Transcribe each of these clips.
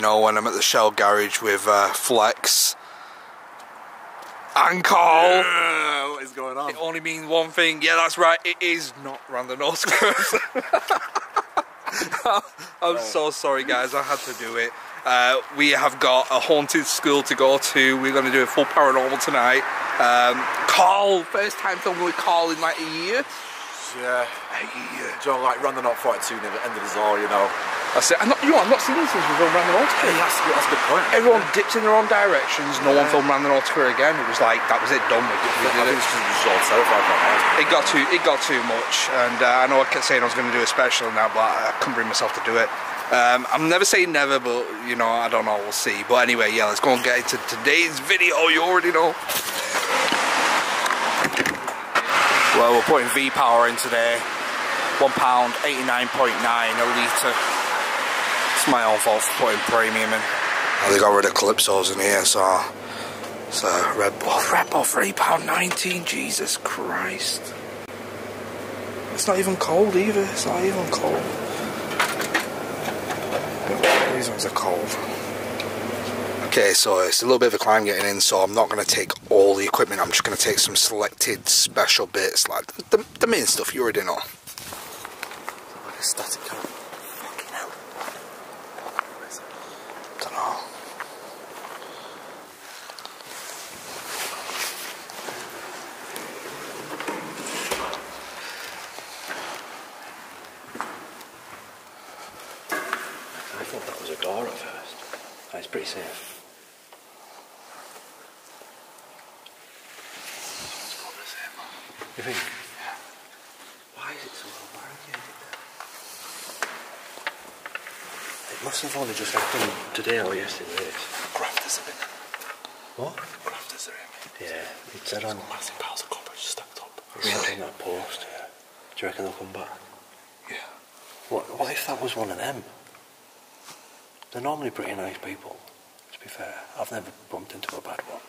you know when I'm at the Shell garage with uh, Flex and Carl. what is going on? It only means one thing. Yeah, that's right. It is not Randonautica. I'm so sorry, guys. I had to do it. Uh, we have got a haunted school to go to. We're going to do a full paranormal tonight. Um, Carl, first time filming with Carl in like a year. Yeah. John, like, Randonautica never ended us all, you know. That's it. I'm not, you know, I've not seen this since we filmed Random North Hey, that's, that's a good point. Everyone dips in their own directions. No one filmed Random North again. It was like that was it. Done. We did, we I think it. it's because we was all terrified by it got too it got too much and uh, I know I kept saying I was going to do a special now, but I couldn't bring myself to do it um, I'm never saying never but you know I don't know we'll see but anyway yeah let's go and get into today's video you already know Well, we're putting V power in today. One pound, eighty-nine point nine a litre. It's my own fault for putting premium in. oh, they got rid of Calypsos in here so it's uh, Red Bull Red Bull three pound nineteen Jesus Christ it's not even cold either it's not even cold these ones are cold Okay, so it's a little bit of a climb getting in, so I'm not going to take all the equipment. I'm just going to take some selected special bits, like the, the main stuff you already know. Like a static car. Fucking hell. Don't know. I thought that was a door at first. That's pretty safe. You think? Why is it so well barricaded there? It must have only just happened today or yesterday. Grafters are in it. What? Grafters are in. Yeah, it said on. Massive piles of copper just stacked up. Said that post. Yeah. Do you reckon they'll come back? Yeah. What, what if that was one of them? They're normally pretty nice people, to be fair. I've never bumped into a bad one.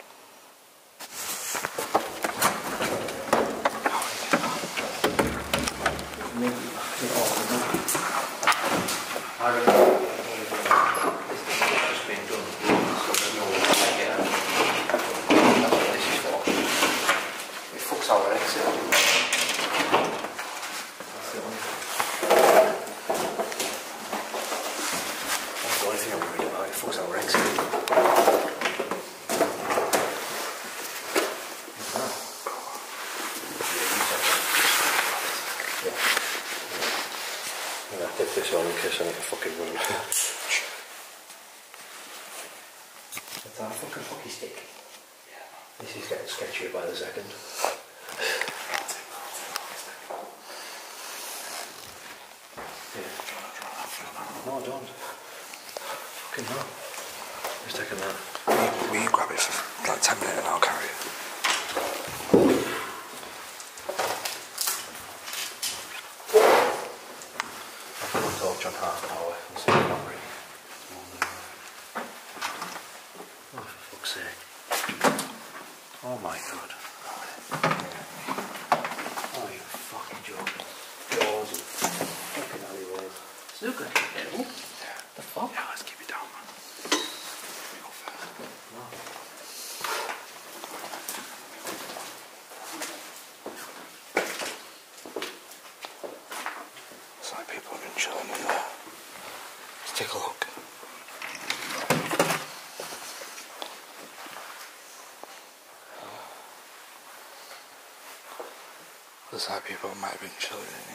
Looks like people might have been chilling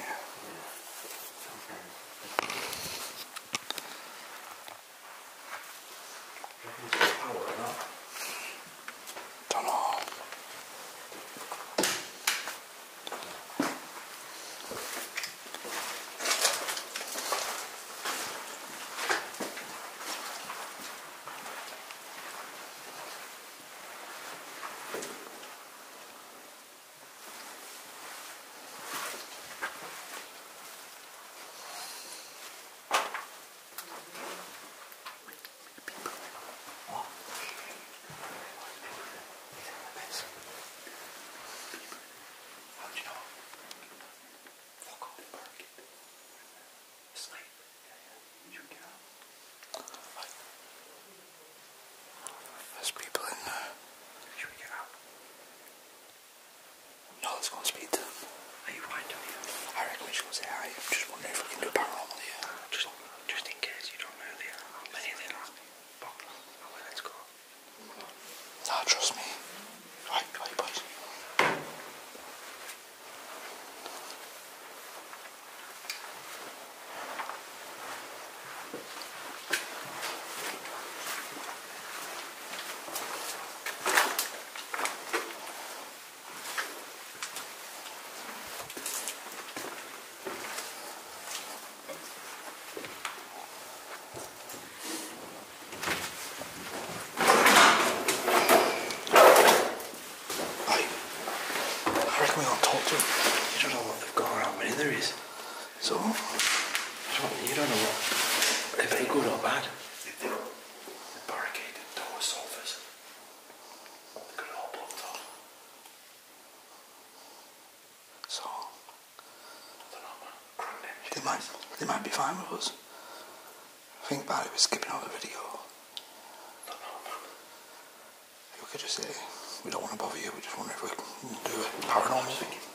I'm just us. Think about it. We're skipping over the video. I. We could just say we don't want to bother you. We just wonder if we can do it paranormal.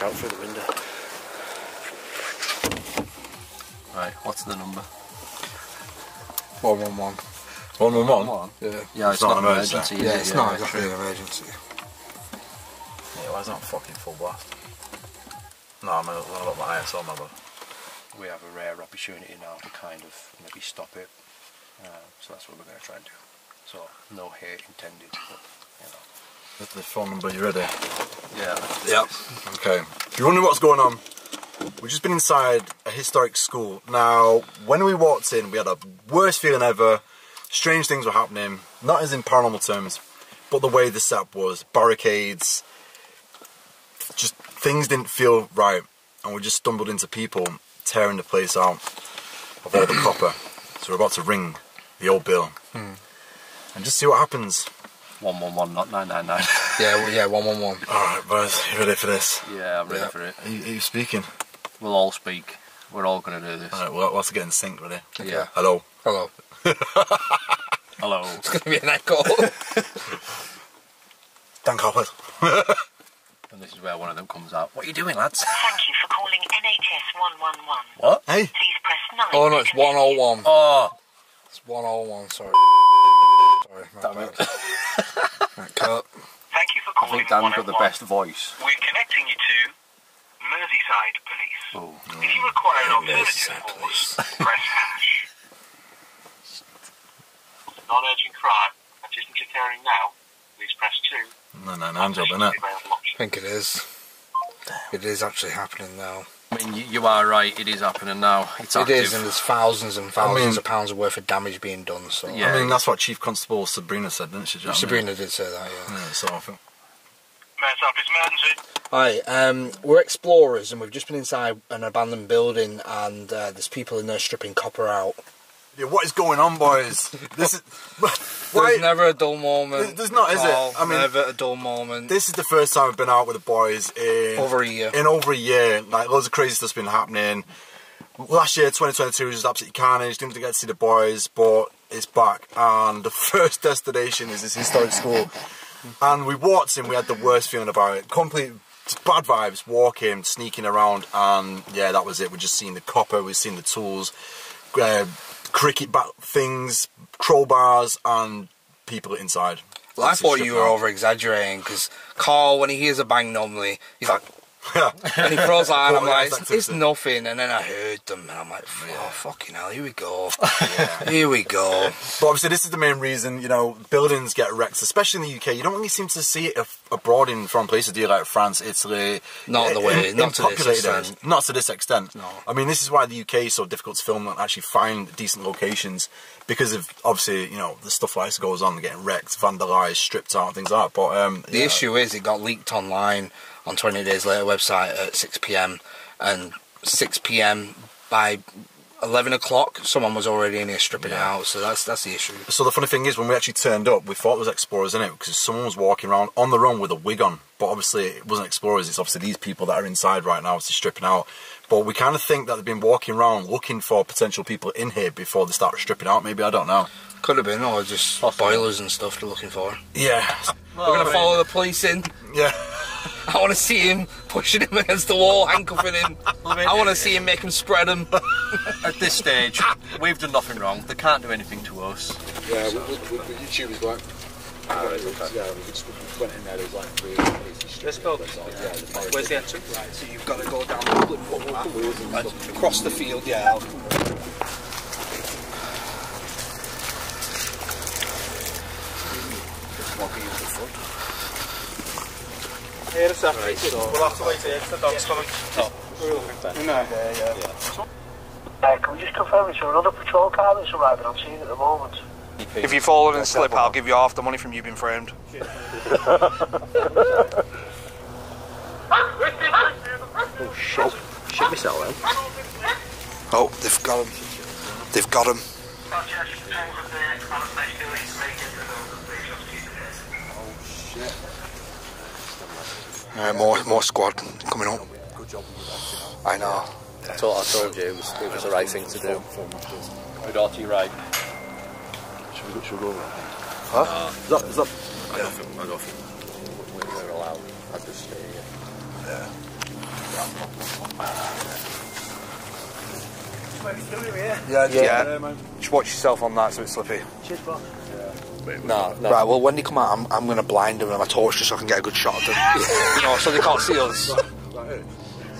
Talk through, shout through the window? Right, what's the number? 111. One one one. Yeah. Yeah, it's not an emergency, Yeah, it's not exactly true. an emergency. Yeah, why is that fucking full blast? No, I'm gonna look my ISO, my bud. We have a rare opportunity now to kind of maybe stop it. Uh, so that's what we're going to try and do. So, no hate intended, but, you know. The, the phone number, you ready? Yeah. Yep. Okay. If you're wondering what's going on, we've just been inside a historic school. Now, when we walked in, we had the worst feeling ever. Strange things were happening, not as in paranormal terms, but the way the setup was barricades, just things didn't feel right, and we just stumbled into people tearing the place out of all the copper. So we're about to ring the old bill hmm. and just see what happens. 111, not 999. Yeah, well, yeah, 111. Alright, boys, you ready for this? yeah, I'm ready Yeah. for it. Are you, are you speaking? We'll all speak. We're all going to do this. Alright, well, let's get in sync, ready? Yeah. Hello. Hello. Hello. It's going to be an echo. Dan Copper. and this is where one of them comes out. What are you doing, lads? Thank you for calling NHS 111. What? Hey. Please press 9. oh no, it's to connect. 101. Oh, It's 101, sorry. Sorry, my damn bad. it. Right, cut. Thank you for I think Dan's got the best voice. We're connecting you to Merseyside Police. Oh. If you require an alternative Merseyside force, press hash. Non-urgent crime that isn't occurring now, please press 2. No, no, no, I'm job, This is innit? the. I think it is. It is actually happening now. I mean, you, you are right. It is happening now. It's It active. is, and there's thousands and thousands mean- of pounds worth of damage being done. So Yeah. I mean, that's what Chief Constable Sabrina said, didn't she? Do you know what I mean? Sabrina did say that. Yeah. Yeah, so I think. Merseyside Police Emergency. Hi, um, we're explorers, and we've just been inside an abandoned building, and uh, there's people in there stripping copper out. Yeah, what is going on, boys? This is. Why? There's never a dull moment. There's- there's not, is it? I mean- never a dull moment. This is the first time I've been out with the boys in Over a year. In over a year, like loads of crazy stuff's been happening. Last year, 2022 was just absolutely carnage. Didn't get to see the boys, but it's back. And the first destination is this historic school. And we walked in, we had the worst feeling about it. Complete bad vibes, walking, sneaking around, and yeah, that was it. We just seen the copper, we seen the tools, uh, cricket bat things, crowbars, and people inside. Well, I thought you were over exaggerating because Carl, when he hears a bang normally, he's like. and he throws and I'm like, it's, it's nothing. And then I heard them, and I'm like, oh, fucking hell, here we go. Here we go. But obviously, this is the main reason, you know, buildings get wrecked, especially in the UK. You don't really seem to see it abroad in foreign places, do you? Like France, Italy. Not the way- in- not to this extent. Not to this extent. No. I mean, this is why the UK is so difficult to film and actually find decent locations because of, obviously, you know, the stuff like this goes on, getting wrecked, vandalised, stripped out, things like that. But, um, The yeah. issue is it got leaked online on 20 Days Later website at 6 p.m. and 6 p.m. by 11 o'clock, someone was already in here stripping it out. So that's that's the issue. So the funny thing is, when we actually turned up, we thought it was explorers in it because someone was walking around on their own with a wig on. But obviously, it wasn't explorers. It's obviously these people that are inside right now, obviously stripping out. But we kind of think that they've been walking around looking for potential people in here before they start stripping out. Maybe I don't know. Could have been, or just boilers and stuff they're looking for. Yeah, We're gonna follow the police in. yeah. I want to see him pushing him against the wall, handcuffing him. I want to see him make him spread him. At this stage, we've done nothing wrong. They can't do anything to us. Yeah, we, we, we, YouTube is like. Ah, yeah, we just went in there. There was like three. Let's go. Where's the entrance? Right, so you've got to go down the public across the field. Yeah. I'll- Here a second. We'll have to wait here. The dog's coming. Uh, can we just confirm it's another patrol car that's arriving on scene at the moment? If you fall and slip, I'll give you half the money from you being framed. Oh shit! Shit myself then. Oh, they've got him. They've got him. Uh, more, more squad coming up. I know. I told, I told you it was, it was the right thing to do. Good all to your right. Should we, should we go over? Huh? Is that, is that, I don't think, I don't think we're allowed at this stage. Yeah, yeah. Yeah. Just watch yourself on that so it's slippy. No, no. Right, well, when they come out, I'm, I'm going to blind them with my torch just so I can get a good shot of them. you know, so they can't see us.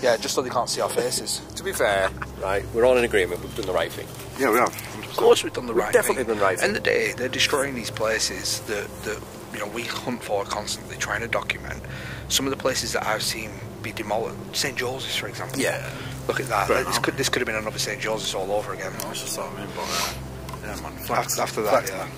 Yeah, just so they can't see our faces. To be fair, right, we're all in agreement. We've done the right thing. yeah, we have. Of course, we've done the We've right definitely thing. done the right End of the day, they're destroying these places that, that you know we hunt for constantly, trying to document. Some of the places that I've seen be demolished, St George's, for example. Yeah. Look at that. Fair This enough. could this could have been another St George's all over again. That's just what I mean, but uh, yeah, man. After, after that, flex. yeah.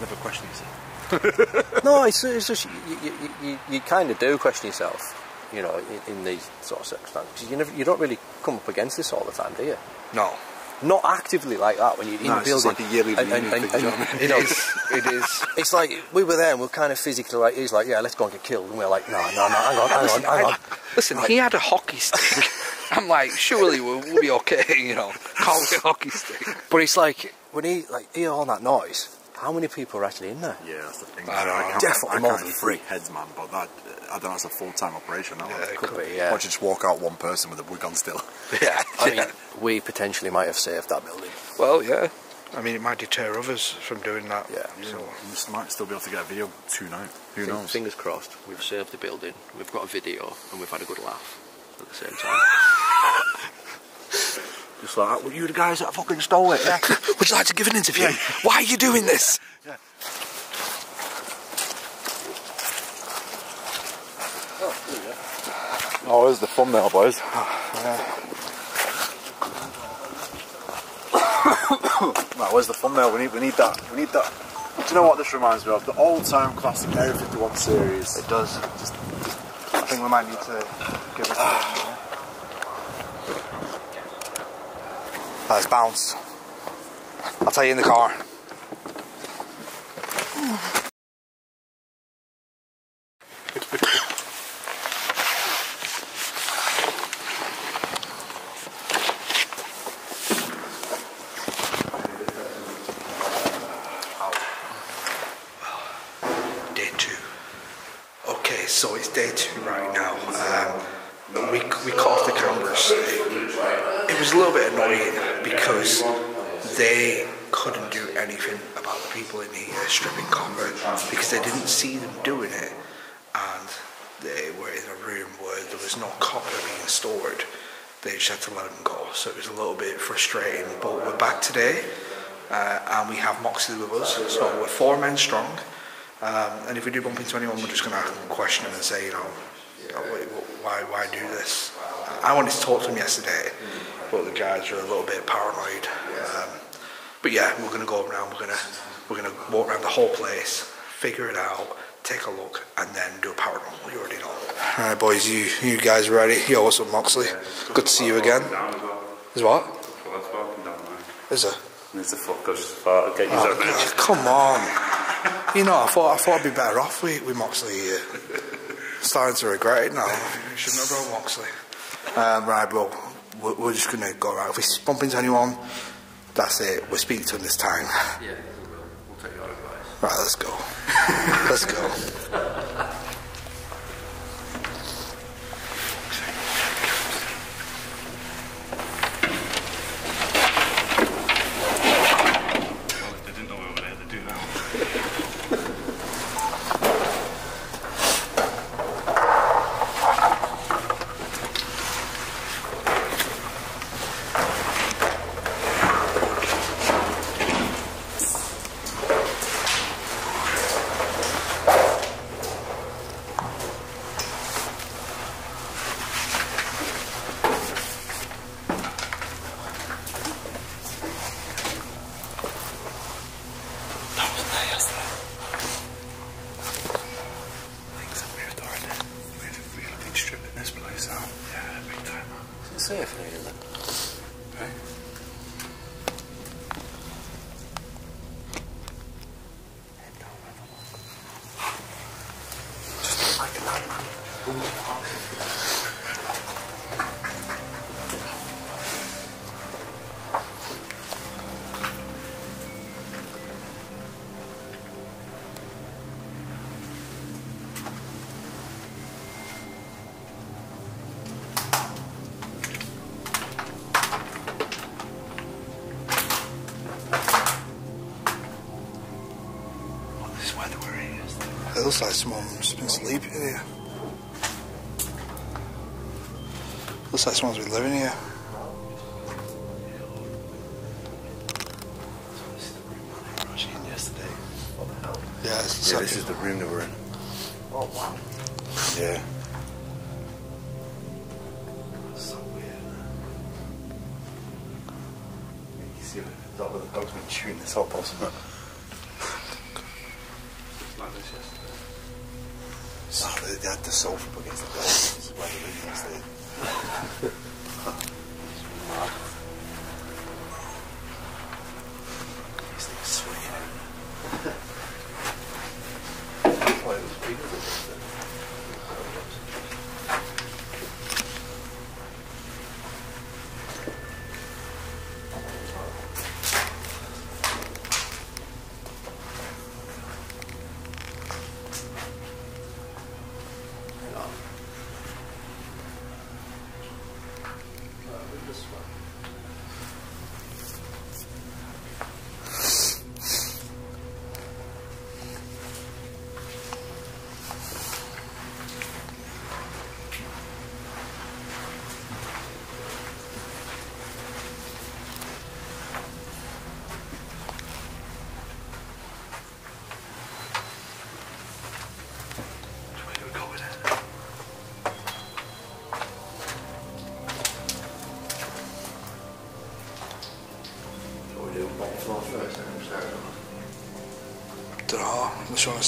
Never question yourself. No, it's, it's just you, you, you, you kind of do question yourself, you know, in, in these sort of circumstances. You never, you don't really come up against this all the time, do you? No. Not actively like that when you're in No, the it's building. like a yearly and, and, and, thing, do you know and, what I mean? you know, It is. It is. It's like we were there and we are kind of physically like he's like, yeah, let's go and get killed, and we are like, no, no, no, hang on, hang on, hang on. Listen, he had a hockey stick I'm like, surely we'll, we'll be okay, you know. Call it a hockey stick. But it's like when he like hear all that noise. How many people are actually in there? Yeah, that's the thing. Uh, I don't know. can't- Definitely I more can't than freak heads, man. But that, I don't know. It's a full time operation. That Yeah, one. it Could could be, yeah. Watch you just walk out one person with a wig on still. Yeah. I mean, we potentially might have saved that building. well, yeah. I mean, it might deter others from doing that. Yeah. So, You might still be able to get a video tonight. Who Fing- knows? Fingers crossed. We've saved the building. We've got a video, and we've had a good laugh at the same time. Just like, well, you the guys that fucking stole it. Yeah. would you like to give an interview? Why are you doing this? Oh, oh there's the thumbnail, boys. right, where's the thumbnail? We need, we need that. We need that. Do you know what this reminds me of? The old-time classic Area 51 series. It does. Just, I think we might need to give it That's bounce. I'll tell you in the car. Day two. Okay, so it's day two right now. Um, we, we cut off the cameras. It, it was a little bit annoying because they couldn't do anything about the people in here stripping copper because they didn't see them doing it and they were in a room where there was no copper being stored. They just had to let them go. So it was a little bit frustrating. But we're back today uh, and we have Moxley with us. So we're four men strong. Um, and if we do bump into anyone, we're just going to question them and say, you know, you know, wh- why, why do this? I wanted to talk to him yesterday, but the guys are a little bit paranoid. Um, but yeah, we're going to go around. We're going to we're going to walk around the whole place, figure it out, take a look, and then do a paranormal. You already know. All right, boys, you you guys ready? Yo, what's up, Moxley? Good to see you again. Is what? Is it? Needs to focus for get Oh, yourself God, come on. You know, I thought I thought I'd be better off with, with Moxley here. Starting to regret it now. Shouldn't have brought Moxley. Um, right, bro. We're, we're just gonna go right. If we bump into anyone, that's it. We'll speak to them this time. Yeah, we will. We'll take your advice. Right, let's go. let's go. Looks like someone's been sleeping here. Looks like someone's been living here. Yeah, Yeah, this is the room that we're in.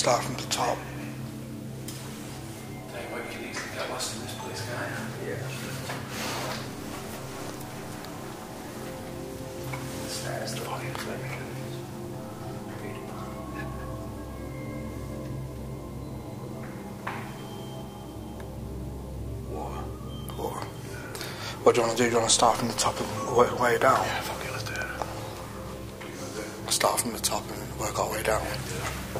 Start from the top. What, you can easily get lost in this place, can't you? Yeah. Stairs, the volume's like Or what do you want to do? Do you want to start from the top and work our way down? Yeah, fuck it, let's do it. Start from the top and work our way down. There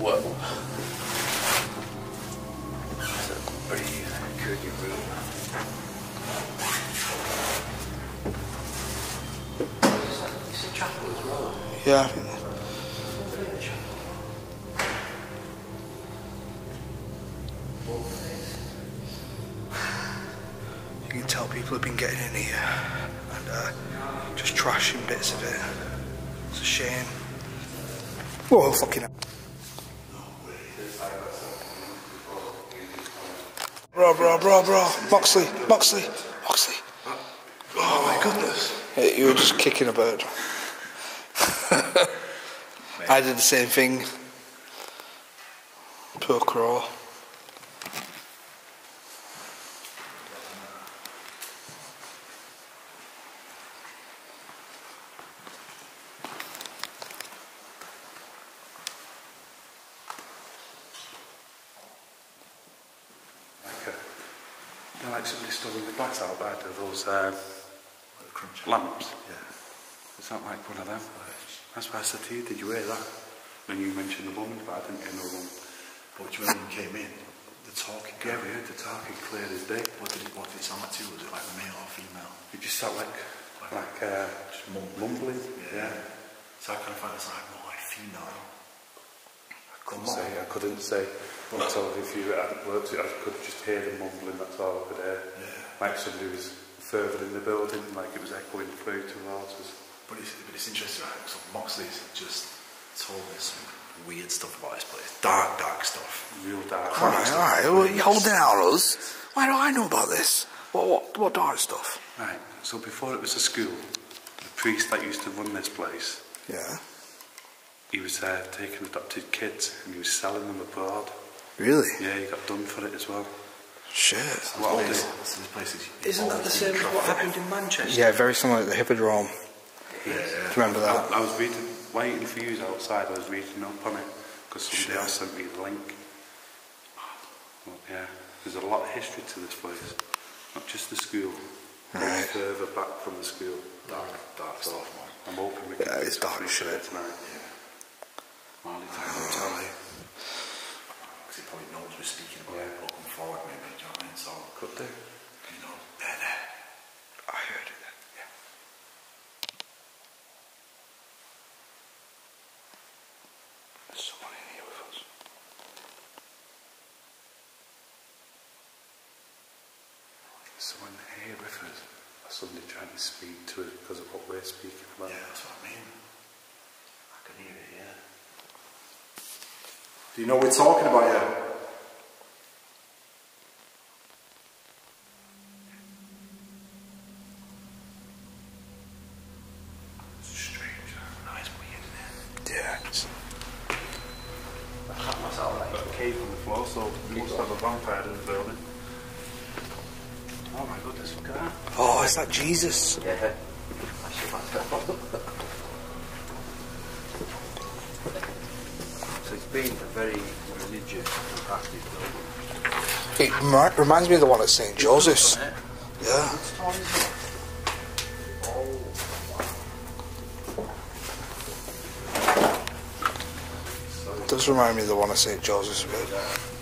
Whoa. That's a pretty cookie room. Is it chapel as well? Yeah, Moxley, Moxley, Moxley. Oh my goodness. Hey, you were just kicking a bird. I did the same thing. Poor crow. Like a, you know, like somebody stolen the glass out back of those um, lamps. Yeah. It's not like one of them. That's why I said to you, did you hear that? When you mentioned the woman, but I didn't hear no woman. But do you remember when you came in? The talking Yeah, we heard the talking clear as day. What did it, what did it sound like to you? Was it like male or female? You just sat like, like, uh, Just mumbling. mumbling. Yeah. So I kind of find it's like more like female. I couldn't say, I couldn't say. But so if you hadn't worked it, I could just hear them mumbling, that's all I could hear. Yeah. Like somebody was further in the building, like it was echoing through towards us. But it's, but it's interesting, right? So Moxley's just told me some weird stuff about this place. Dark, dark stuff. Real dark. Alright, alright. Well, you holding out on us? Why do I know about this? What, what, what dark stuff? Right, so before it was a school, the priest that used to run this place, Yeah. he was uh, taking adopted kids and he was selling them abroad. Really? Yeah, he got done for it as well. Shit. What I'll This, this place is Isn't that the same as what happened in Manchester? Yeah, very similar to the Hippodrome. Yeah. Do you remember that? I, I was reading, waiting for you outside, I was reading up on it because somebody else sent me the link. Well, yeah, there's a lot of history to this place, not just the school. but Right. Further back from the school. dark, dark So stuff, man. I'm hoping we Yeah, it's get dark something shit. for it tonight. Marley Tyler Tally. Because he probably knows we're speaking about Yeah. it, come forward maybe, when it's all cooked there. You know, that, that. I heard it. Yeah. There's someone in here with us. Someone here with us. Or somebody trying to speak to us because of what we're speaking about. Yeah, that's what I mean. I can hear it, yeah. Do you know we're talking about, yeah? That Jesus? Yeah. So it's been a very religious and active building. It remi- reminds me of the one at St. Joseph's. Yeah. It does remind me of the one at St. Joseph's bit.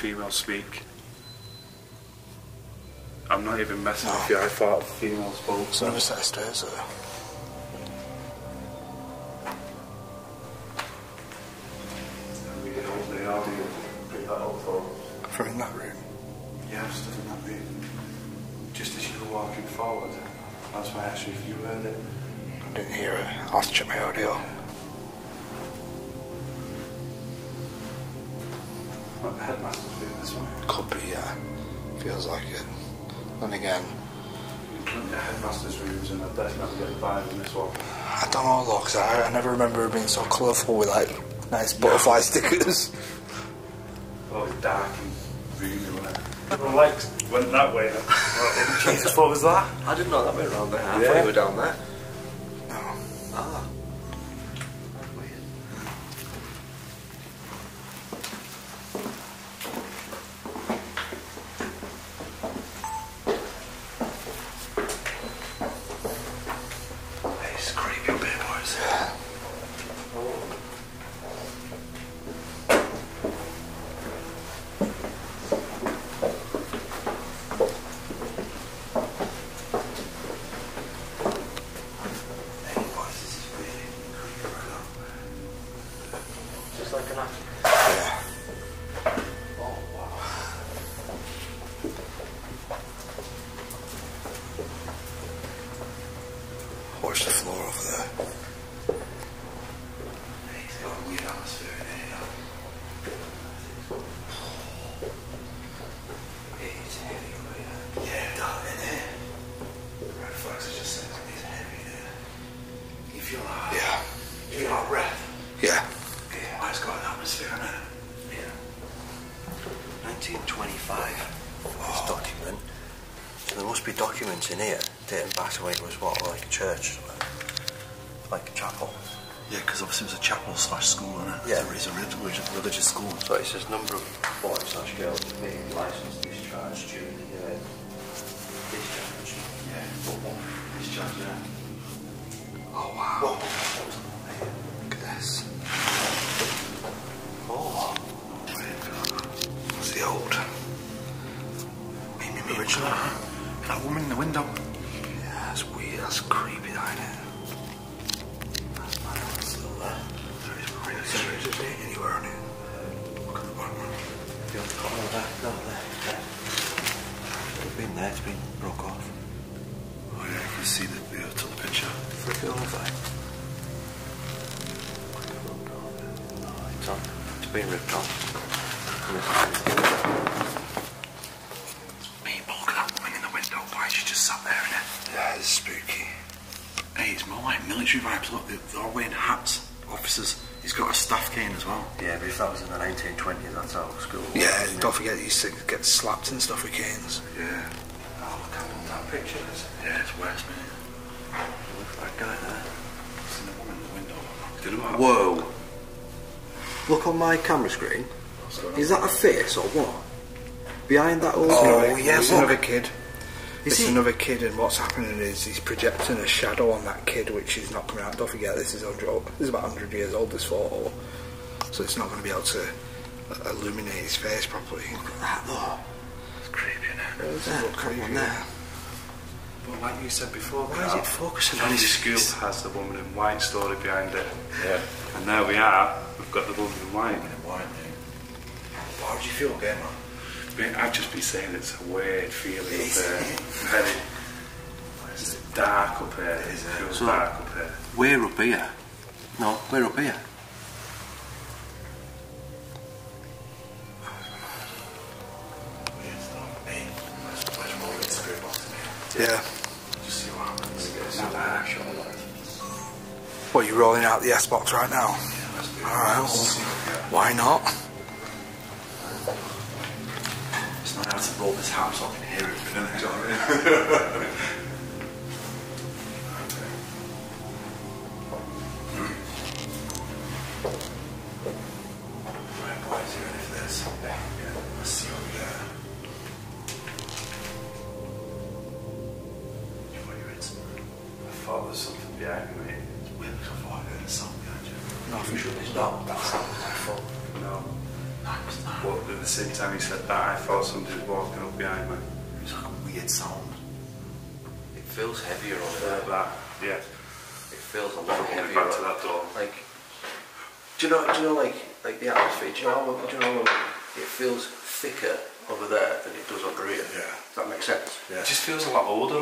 I female speak. I'm not even messing with you, I thought a female spoke. It's another set of stairs there. Nice butterfly stickers. Oh, it's dark and roomy, wasn't it? The lights went that way. Well, Jesus, what was that? I didn't know that went around there. I Yeah. thought you were down there. In here dating back to when it was what, like a church, or something? like a chapel. Yeah, because obviously it was a chapel slash school, isn't it? Yeah. It's a religious, religious school. So it says number of boys slash girls being licensed discharged during the year. Discharge. Yeah. But what? Discharge, yeah. Oh wow. Slapped and stuff with canes. Yeah. Oh, look how old that picture is. Yeah, it's West, man. Look at that guy there. The woman in the window. Do you know what? Whoa. Look on my camera screen. Is that a face or what? Behind that old Oh, guy? yeah, Look. look. a kid. It's he? another kid, and what's happening is he's projecting a shadow on that kid, which is not coming out. Don't forget, this is 100, old- this is about 100 years old. This photo, so it's not going to be able to uh, illuminate his face properly. Look at That though. It's creepy, isn't it? Where's that? Look That there. But like you said before, Why is it focusing on every his school has the woman in white story behind it. Yeah. And there we are, we've got the woman in white. Why, mate? How do you feel, game man? Mate, I've just been saying it's a weird feeling up there. Very it's dark up here. It Is it? feels So- dark up here. We're up here. No, we're up here. Yeah. What you rolling out the S box right now? Yeah. Alright, why not? It's not how to roll this so I can hear it.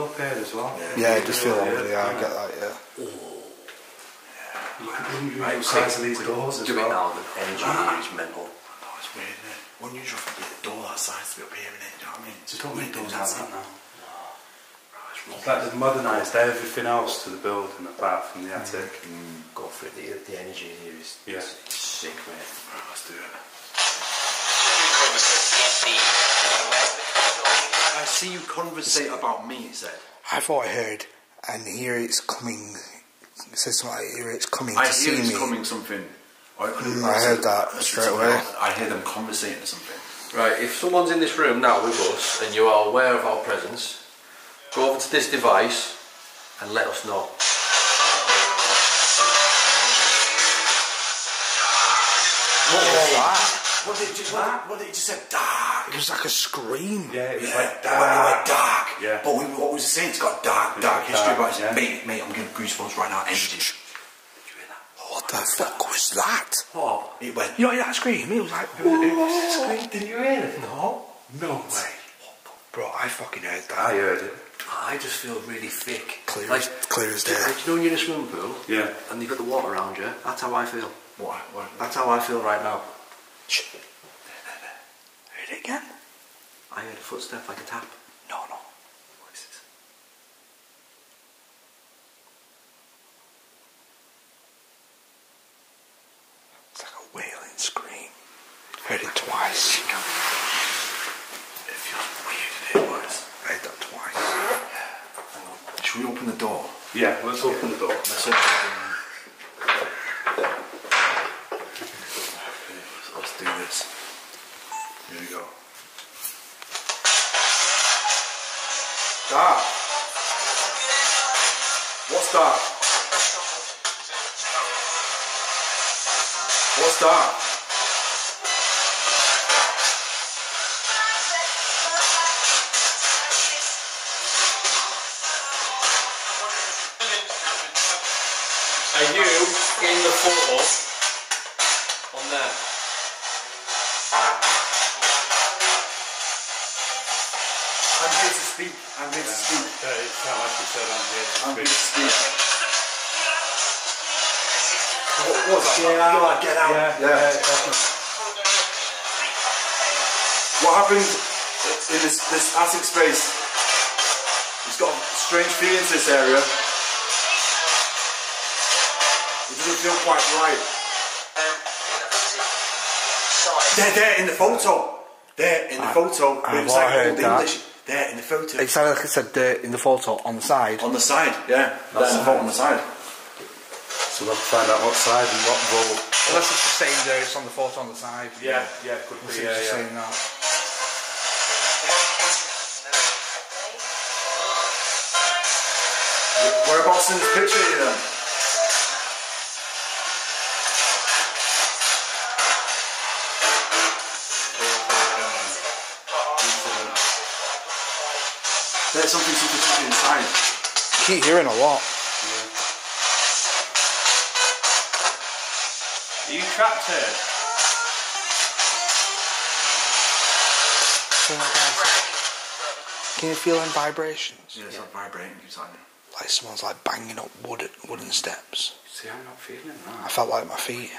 up here as well. Yeah, I just feel over there. I get that. Yeah. Look at the size of these doors as Do it well. now. The energy here is mental. No, it's weird, isn't it? Unusual for the door that size to be up here, innit? Do you know what I mean? Just don't make doors like that now. It's It's like they've modernised everything else to the building apart from the attic. Mm. Go for it. The, the energy here is Yeah. it's, it's sick, mate. Right, let's do it. I see you conversate about me, he said. I thought I heard, and here it's coming. It says something like, here it's coming I to see hear it's me. coming something. I, Mm, I heard that straight away. I hear them conversating or something. Right, if someone's in this room now with us and you are aware of our presence, go over to this device and let us know. What was that? What did you, what, what did you just say? Dark. It was like a scream. Yeah, it was Yeah, like that when you went dark. Yeah. But we, what was it saying? It's got dark, dark got history. dark, but it's, yeah. mate, mate, I'm getting goosebumps right now. Energy. Did you hear that? What the fuck was that? What? It went. You know that scream? It was like, it was Did you hear it? no, No way. bro, I fucking heard that. I heard it. I just feel really thick. Clear like, as- clear as do you- day. like, you know when you're in a swimming pool Yeah. and you've got the water around you? That's how I feel. What? What? That's how I feel right now. Heard it again? I heard a footstep like a tap. photo. There in the I, photo. I've like heard that. English. There in the photo. It sounded like it said there in the photo on the side. On the side, yeah. That's the photo on the side. So we'll find out what side and what role. Unless it's the same there, it's on the photo on the side. Yeah, yeah, yeah could be. Yeah, yeah. Saying that. Whereabouts in this picture are you then? There's something, something inside. Keep hearing a lot. Are you trapped here? Can you feel them vibrations? Yeah, it's like vibrating inside. Like someone's like banging up wood wooden steps. See, I'm not feeling that. I felt like my feet.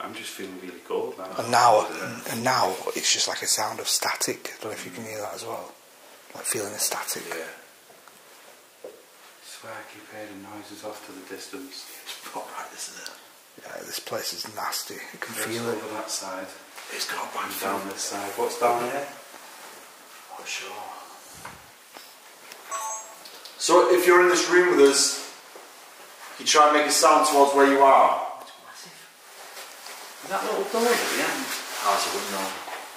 I'm just feeling really cold now. And now, and now it's just like a sound of static. I don't know if you can hear that as well. Like feeling the static. Yeah. I swear I keep hearing noises off to the distance. Alright, this is it. Yeah, this place is nasty. You can feel it. over that side, It's got a bang down this side. What's down here? Oh, sure. So if you're in this room with us, you try and make a sound towards where you are. That little door at the end. Oh, it's a window?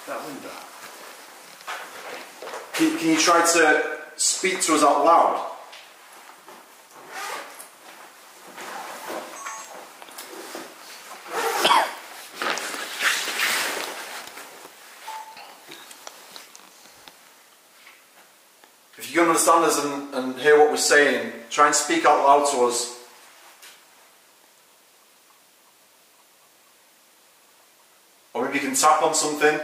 That window. Can, can you try to speak to us out loud? If you can understand us and, and hear what we're saying, try and speak out loud to us. Or maybe you can tap on something.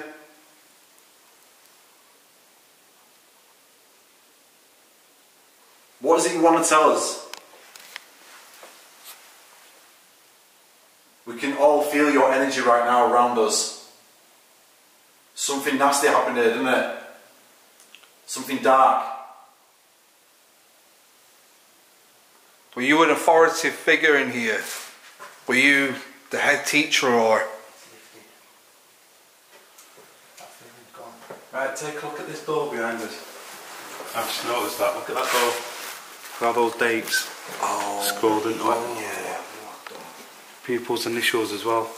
What is it you want to tell us? We can all feel your energy right now around us. Something nasty happened here, didn't it? Something dark. Were you an authoritative figure in here? Were you the head teacher or? Right, take a look at this door behind us. I've just noticed that. Look at that door. With all those dates Oh. scrolled into it. Oh, yeah. People's initials as well.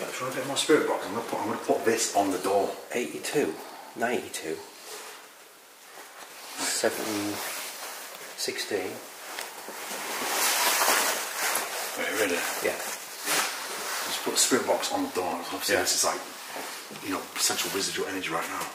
Yeah, try a bit more spirit box. I'm gonna put, I'm gonna put this on the door. 82, 92, 7, 16. Wait, ready? Yeah. Just put the spirit box on the door. Obviously, Yeah. this is like, you know, potential residual energy right now.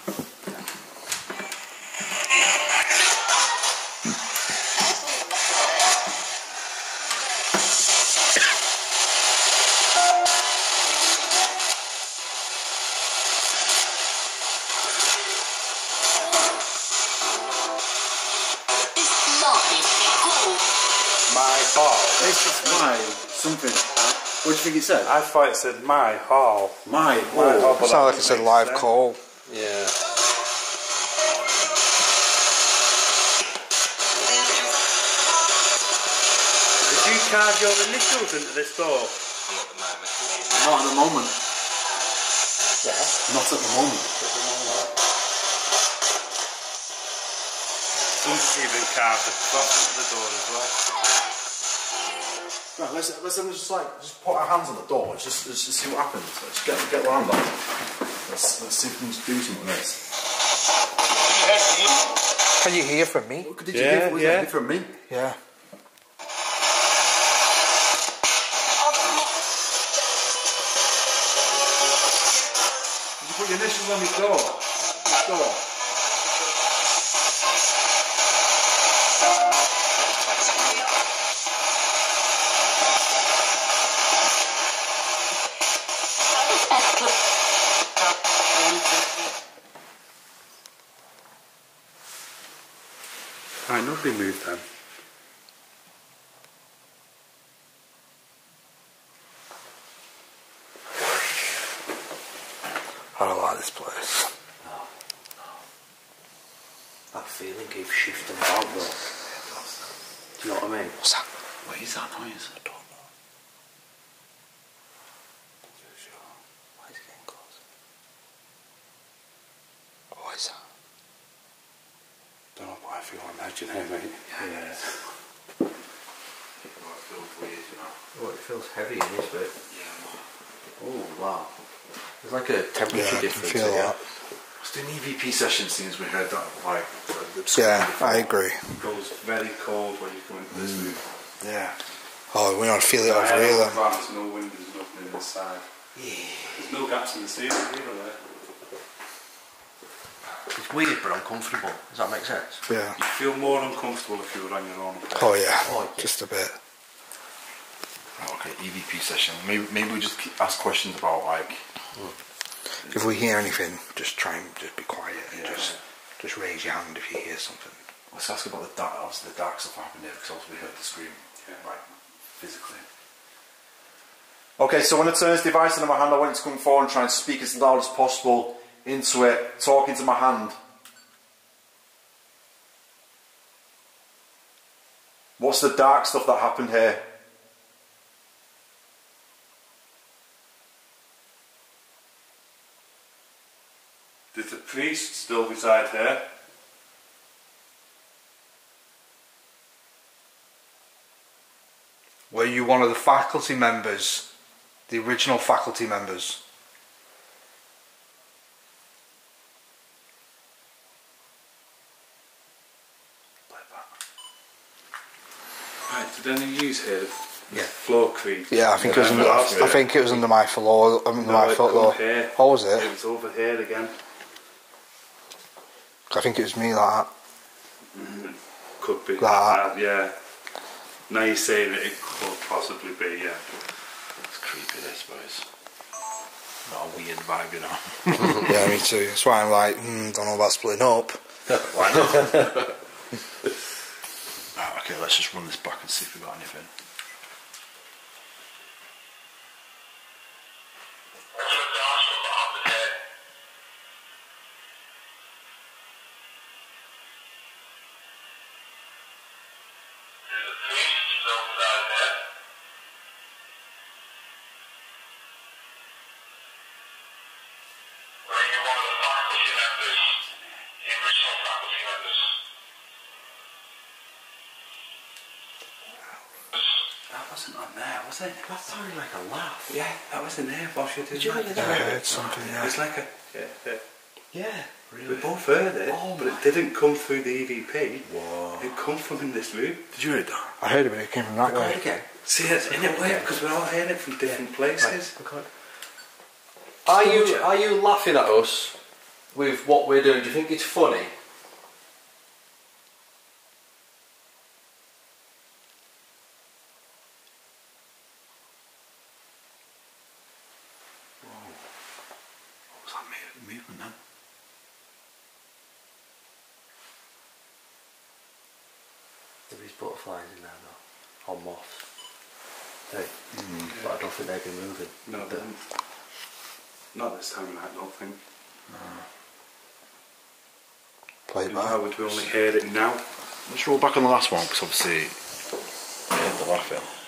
What do think it said? I thought it said my hall. My. My hall. Oh. but Sound that like it said live make sense. call. Yeah. Did you carve your initials into this door? Not at the moment. Not at the moment. Somebody's even carved a cross into the door as well. Right, let's let's just like just put our hands on the door. Let's just let's just see what happens. Let's get get around that. Let's let's see if we can do something with this. Can you hear from me? Did you Yeah, hear, was yeah. that from me? Yeah. Did you put your initials on your door? Nobody moved then. I don't like this place. That feeling keeps shifting about though. Do you know what I mean? What's that? What is that noise? I don't know. Why is it getting closer? What is that? Don't know why I feel imagine here, mate. Yeah. Well, it feels weird, you know. Oh, it feels heavy in this bit. Yeah. Oh, wow. There's like a temperature Yeah, I can difference feel here. that. I was doing EVP sessions since we heard that like the Yeah, screen I agree. It goes very cold when you come into this room. Yeah. Oh, we don't feel it over I here have then. a fan, There's no windows, nothing in this side. There's no gaps in the ceiling either there. It's weird but uncomfortable. Does that make sense? Yeah. You feel more uncomfortable if you were on your own. up. Oh yeah, Oh, yeah. just a bit. Okay, EVP session. Maybe maybe we just ask questions about like hmm. If we hear anything, just try and just be quiet and Yeah. just just raise your hand if you hear something. let's ask about the dark obviously the dark stuff happened here because obviously we heard the scream Yeah. like physically. Okay, so when I turn this device into my hand, I want it to come forward and try and speak as loud as possible into it, talk into my hand. What's the dark stuff that happened here? Did the priest still reside here? Were you one of the faculty members, the original faculty members? Right, did any of you hear Yeah. floor creak? Yeah, I think it was. Under, I think it was under my floor. Under No, my it foot come though. here. Oh, was It it? was over here again. I think it was me like that. Could be. That. Uh, yeah. Now you're saying that it could possibly be, yeah. It's creepy, I suppose. Not a weird vibe, you know. yeah, me too. That's why I'm like, mm, don't know about splitting up. Why not? okay, let's just run this back and see if we got anything. On it? That sounded like a laugh. Yeah, that was in there, boss. You did you that. I heard something. It Yeah. was like a. Yeah, yeah. Yeah. We both heard it, Oh but it didn't come through the EVP. Whoa. It come from in this room. Did you hear that? I heard it, but it came from that Record way. again. See, it's in it way because we're all hearing it from different places. Record. Are you are you laughing at us with what we're doing? Do you think it's funny? What was that mo- movement then? There is butterflies in there though, or moths. Hey, but I don't think they've been moving. No, The- they didn't. Not this time, I don't think. Play it Why back. would we only hear it now? Let's roll back on the last one because obviously we heard the laughing.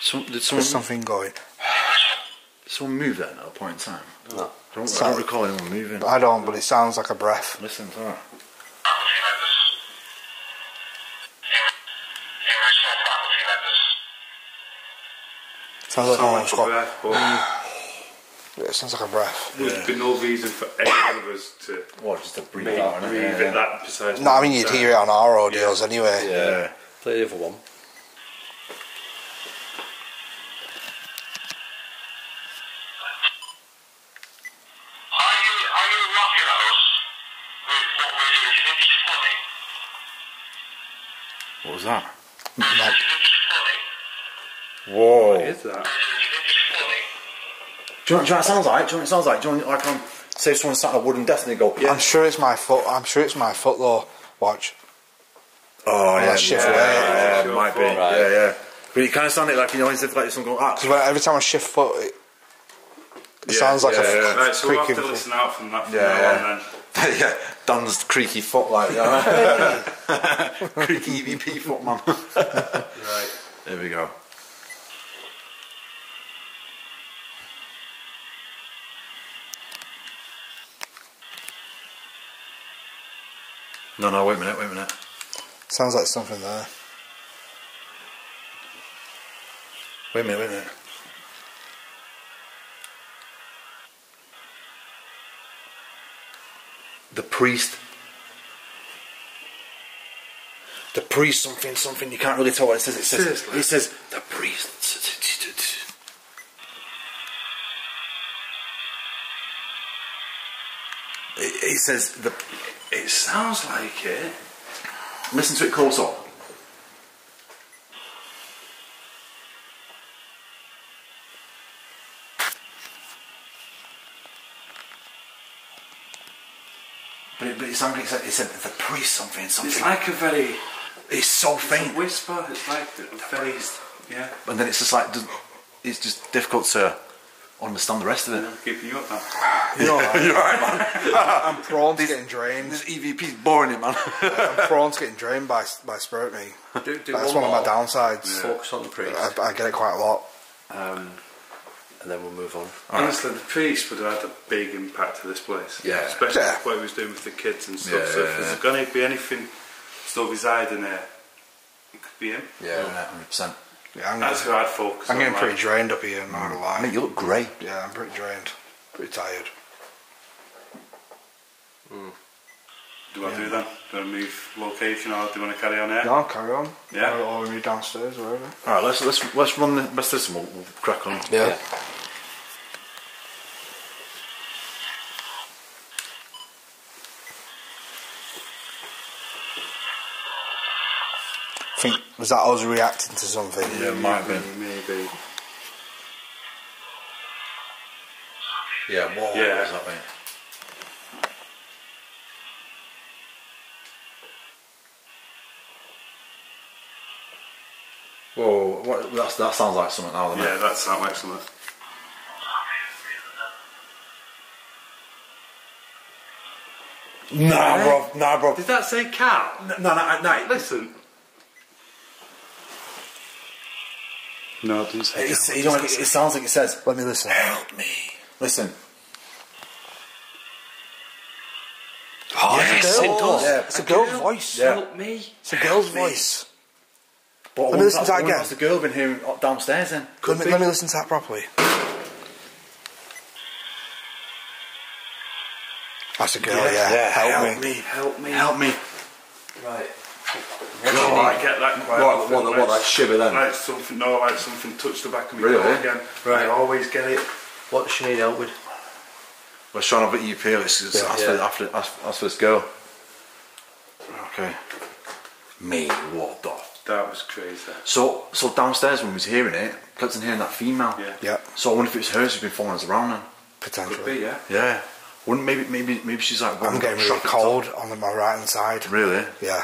Some, did There's someone, something going. did someone move then at a point in time? No. I don't, I don't recall anyone moving. I don't, but it sounds like a breath. Listen to that. Faculty members. The, the original faculty members. Sounds like no Sounds got. like a breath, but Yeah, it sounds like a breath. there'd be no reason for any of us to What, just to breathe make, out, breathe Yeah, at that precise No, I mean you'd moment hear it on our audios anyway. Yeah. Play the other one. Are you, are you laughing us with what we're doing? Do you think it's funny? What was that? Do you think it's funny? Whoa. What is that? Do you think it's funny? Do you know, do you know what it sounds like? Do you know what it sounds like? Do you know, like on, say someone sat on a wooden desk and they go, I'm sure it's my foot. I'm sure it's my foot though. Watch. Oh yeah, that shift yeah, weight. yeah, Sure, it might be, right. yeah, yeah. But you kind of sound it like you know, as if like someone going, ah, Because every time I shift foot, it, it Yeah, sounds like yeah, a yeah. f- Right, so we'll have creaking to foot. listen out from that from Yeah, now yeah. on then. yeah, Dan's creaky foot, like, you know? creaky EVP foot, man. Right. Here we go. No, no, wait a minute, wait a minute. Sounds like something there. Wait a minute, wait a minute. The priest. The priest, something, something. You can't really tell what it says. It says, Seriously? it says the priest. It, it says the. It sounds like it. Listen to it close up. But it, but it sounded like it said, it said the priest something something. It's like a very It's so it's a faint. whisper. It's like a very yeah. and then it's just like it's just difficult to understand the rest of it. Keeping you up now. You know, You're right, man. I'm prone to getting drained. this EVP's boring it, man. I'm prone to getting drained by by spirit me. Do, do That's one one of my more. downsides. Focus on the priest, I, I get it quite a lot. um, and then we'll move on. Honestly, the priest would have had a big impact to this place. Yeah. Especially Yeah. what he was doing with the kids and stuff. Yeah, so yeah, if there's yeah. going to be anything still residing there, it could be him. Yeah. hundred percent. Yeah, I'm, That's getting, who I'd focus I'm on. getting like, pretty drained up here. I'm not gonna lie. mean, you look great. Yeah, I'm pretty drained. Pretty tired. Hmm. Do I do that? Do I move location or do you want to carry on here? No, carry on. Yeah. Or, or we move downstairs, wherever. All right, let's let's let's run the rest of this and we'll, we'll crack on. Yeah. I think was that I was reacting to something. Yeah, it might have been. Maybe. Yeah, whoa. Yeah. What's that, mate? Whoa, what, that's, that sounds like something now, doesn't Yeah, it? that sounds excellent. Nah, bro, nah, bro. Did that say cow? No, no, no, no. Listen. No, it didn't say It's, you know, what, it, it sounds like it says, Let me listen. help me. Listen. Oh, Yes, it's a girl. it does. Yeah. It's a girl's voice. Yeah. Help me. It's a girl's voice. But Let me listen if to that I wonder again. if That's the girl been hearing downstairs then. Let me, let me listen to that properly. That's a girl, yeah. Yeah, Help, help me. Help me. Help me. Right. Oh, I get that quite What, often, what, what, like- like shiver then? Like something, no, like something touched the back of my Really? throat again. Right. I always get it. What does she need help with? We're trying to beat you feel It's, it's, Yeah. ask, Yeah. For, ask, for, ask, ask for this girl. Okay. Me, what the? That was crazy. So, so downstairs when we was hearing it, kept on hearing that female. Yeah. Yeah, So I wonder if it was her who's been following us around then. Potentially. Could potentially. be, yeah. Yeah. Wouldn't maybe maybe maybe she's like I'm getting really cold off. on my right hand side. Really? Yeah.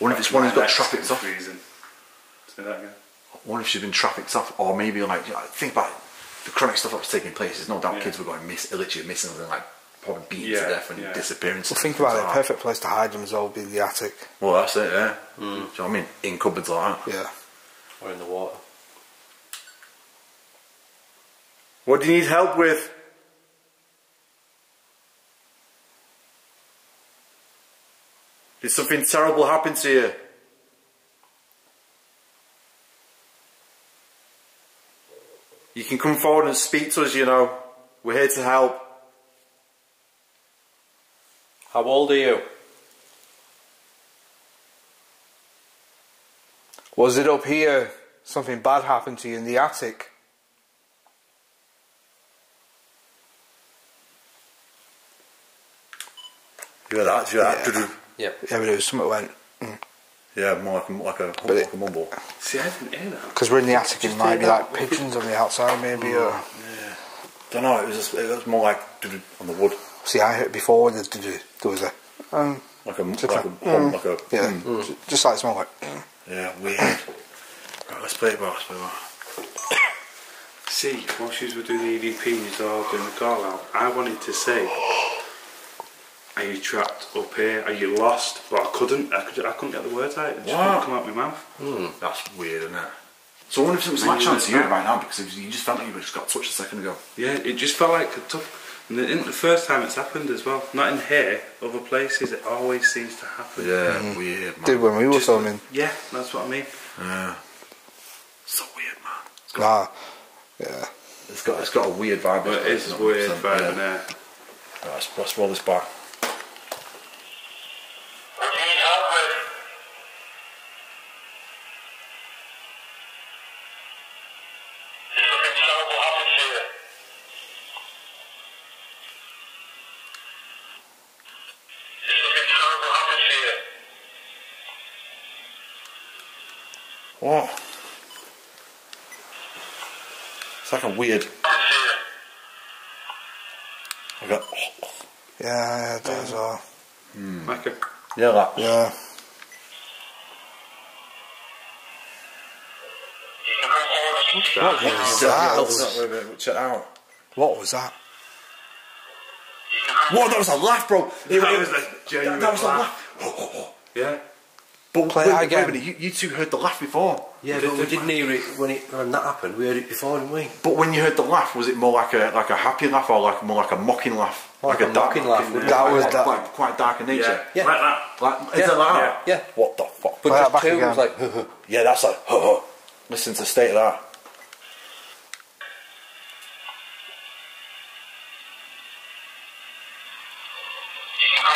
Wonder if it's one who's got trafficked off. freezing. Say that again. Wonder if she's been trafficked off, or maybe like you know, think about it, the chronic stuff that was taking place. There's no doubt Yeah. kids were going miss, literally missing and like probably beaten Yeah, to death and yeah. disappearing. Well, think about it. Perfect place to hide them as well would be the attic. Well, that's it. Yeah. Hmm. Do you know what I mean? In cupboards like that. Yeah. Or in the water? What do you need help with? Did something terrible happen to you? You can come forward and speak to us, you know. We're here to help. How old are you? Was it up here? Something bad happened to you in the attic? You hear that? You hear that? Yeah. Yep. Yeah, but it was something went. mm. Yeah, more like a, like a, But it- like a mumble. See, I didn't hear that. Because we're in the attic, it might hear be that. like pigeons on the outside, maybe. Or Don't know. It was just, it was more like on the wood, see, I heard it before. There, there was a um, like a Just like a, like, hum, mm. like a yeah, mm. just like small like. mm. yeah, weird. right, let's play it back. Let's play it back. See, while she was doing the EVPs or doing the call out, I wanted to say, are you trapped up here? Are you lost? But I couldn't. I, could, I couldn't get the words out. It just Wow. couldn't come out my mouth. Hmm, that's weird, isn't it? So I wonder if it was Maybe latch on to you that- right now because it was, you just felt like you just got touched a second ago. Yeah, it just felt like a tough. And it isn't the first time it's happened as well. Not in here, other places. It always seems to happen. Yeah, weird, man. Did when we were Just- filming. Yeah, that's what I mean. Yeah. So weird, man. It's got, Nah. Yeah. it's got, it's got a weird vibe. But it's weird 100%, vibe yeah. in there. Right, let's, let's roll this back. It's like a weird. Happens to you. I got. Yeah, it does well. Like a. Yeah, that. Yeah. You can come forward. What was that? Check it out. What was that? You can come Whoa, that was a laugh, bro. It- That was a genuine that was a laugh. laugh. Yeah. But Play wait, that again. wait a you, you two heard the laugh before. Yeah, but we didn't hear it when it when that happened. We heard it before, didn't we? But when you heard the laugh, was it more like a like a happy laugh or like more like a mocking laugh? Like a dark- mocking laugh, wouldn't it? That was like, that- Quite, quite dark in nature. Yeah. Yeah. Like that. Like, is Yeah. it like that? Yeah. What the fuck? But Play that just back two again. was like, Yeah, that's like, huh, huh. Listen to the state of that.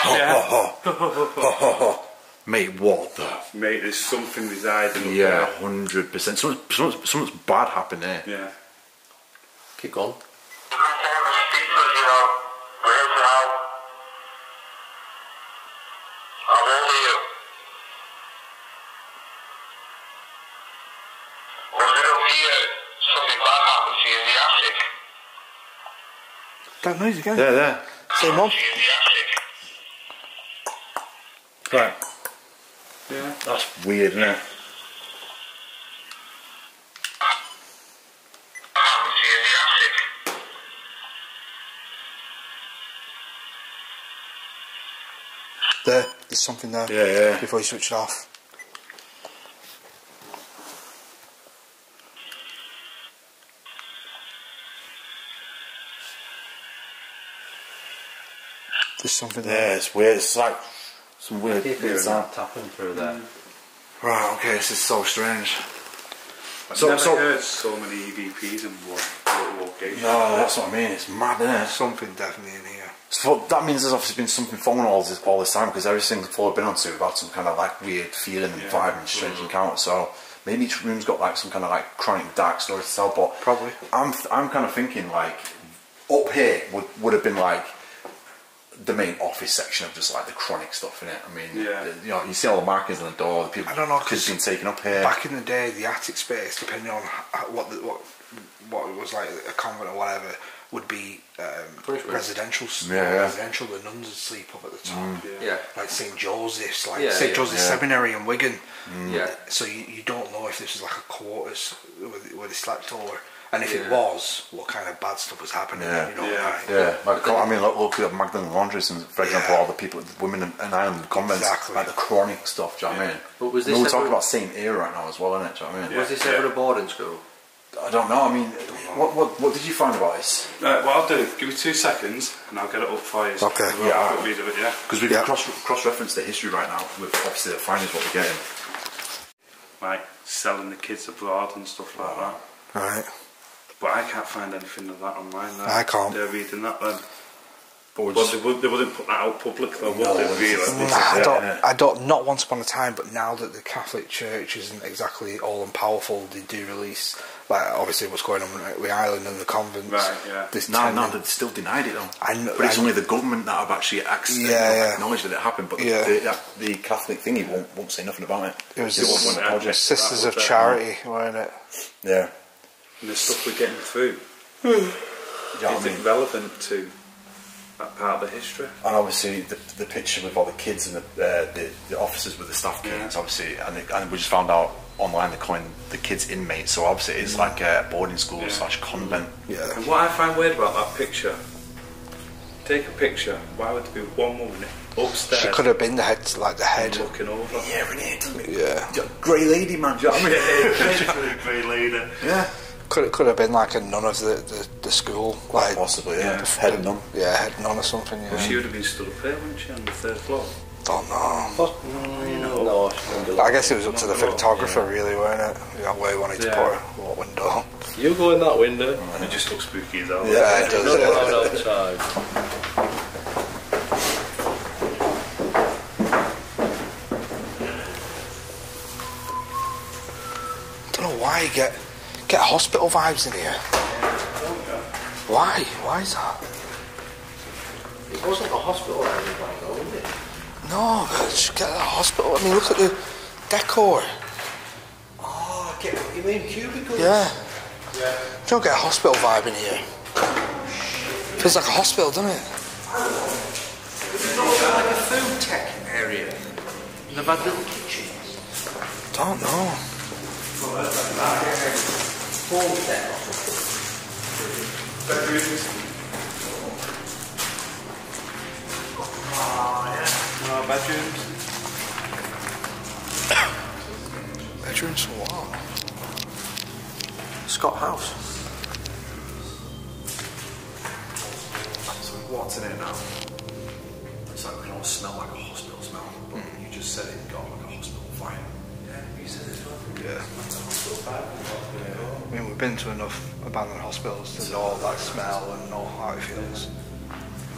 Yeah. Mate, what the? Mate, there's something residing up Yeah, hundred percent. Something, something, something's bad happened there. there. Yeah. keep going. come forward and speak to us, you know. We're to help. How old are you? Was it up here something bad happened in the attic? That noise again. Yeah, there. Same one. To you in the attic? Right. That's weird, isn't it? Happened to you in the attic? There. There's something there. Yeah, yeah. Before you switch it off. There's something there. Yeah, it's weird. It's like some weird, Keep weird hearing that tapping through there. Right, okay, this is so strange. I've So- never so- heard so many EVPs in one little location. No, that's what I mean. It's mad, isn't it? Something definitely in here. So that means there's obviously been something following all this all this time because every single floor I've been onto we've had some kind of like weird feeling and Yeah. vibe and strange mm-hmm. encounter. So maybe each room's got like some kind of like chronic dark story to tell. But Probably. I'm I'm kind of thinking like up here would would have been like the main office section of just like the chronic stuff in it. I mean, Yeah. you know, you see all the markings on the door. The people, I don't know, kids 'cause been taken up here. Back in the day, the attic space, depending on what the, what what it was like, a convent or whatever, would be um, residential. Yeah, yeah. Residential. The nuns would sleep up at the top. Yeah. Like St Joseph's, like Yeah, St yeah. Joseph's Yeah. Seminary in Wigan. Yeah. So you, you don't know if this was like a quarters where they, where they slept or, and if it was, what kind of bad stuff was happening. Yeah. You know, Yeah. like- Yeah, like I mean, look, look at Magdalene Laundries, and for example, Yeah. all the people, the women in, in Ireland, the convents, Exactly. like the chronic stuff. Do you know what I mean? But was I mean, this we're talking ever- about same era right now as well, isn't it? Do you know what I mean? Was this Yeah. ever a boarding school? I don't know. I mean, what, what what did you find about this? Uh, right, what I'll do, give me two seconds and I'll get it up for you. Okay. We'll Yeah. quick read of it, yeah. Because we Yeah. can cross cross reference the history right now with obviously the findings what we're getting. Like selling the kids abroad and stuff like that. Right. But I can't find anything of that online. Now. I can't. They're reading that then. But Well, they, would, they wouldn't put that out publicly, though, No, would they, this really? Nah, I don't. innit? I don't. Not once upon a time, but now that the Catholic Church isn't exactly all and powerful, they do release like obviously what's going on with Ireland and the convents. Right, yeah. This no, tending- no, they've still denied it though. I know- but it's I- only the government that have actually ac- Yeah, yeah. acknowledged that it happened. But Yeah. the, the, the Catholic thingy won't, won't say nothing about it. It was They the won't- won't Yeah. apologise. Sisters of. Charity, weren't it? Yeah. And the stuff we're getting through, Do you know is what I it relevant to that part of the history? And obviously the, the picture with all the kids and the, uh, the, the officers with the staff keys, obviously, and, it, and we just found out online they're calling the kids inmates, so obviously it's like a boarding school Yeah. slash convent. Yeah. And what I find weird about that picture, take a picture, why would there be one woman upstairs. She could have been the head, like the head. looking over. Yeah, in it? Yeah. Grey lady, man. Do you know what I mean? Grey lady. yeah. Could it could have been like a nun of the, the, the school, like Possibly, yeah. Yeah. Head nun. yeah, head nun or something. Yeah. She would have been stood up there, wouldn't she, on the third floor? Don't know. No, she wouldn't do I guess it was up to the photographer, really, weren't it? You know, where he wanted to put her, what window. You go in that window. And it just looks spooky though. Yeah, it does. Not yeah. allowed outside. don't know why you get get hospital vibes in here. Why? Why is that? It wasn't a hospital was though, was it? No, but just get a hospital. I mean, look at the decor. Oh, I get what you mean, cubicles. Yeah. You don't get a hospital vibe in here. Feels like a hospital, doesn't it? It's not like a food tech area. And they've had little kitchens. Don't know. No bedrooms. Ah, yeah. Bedrooms for what? Scott House. So we walked in here now. It's like we can all smell like a hospital smell. But you just said it got like a hospital vibe. Yeah. I mean, we've been to enough abandoned hospitals to know that smell and know how it feels.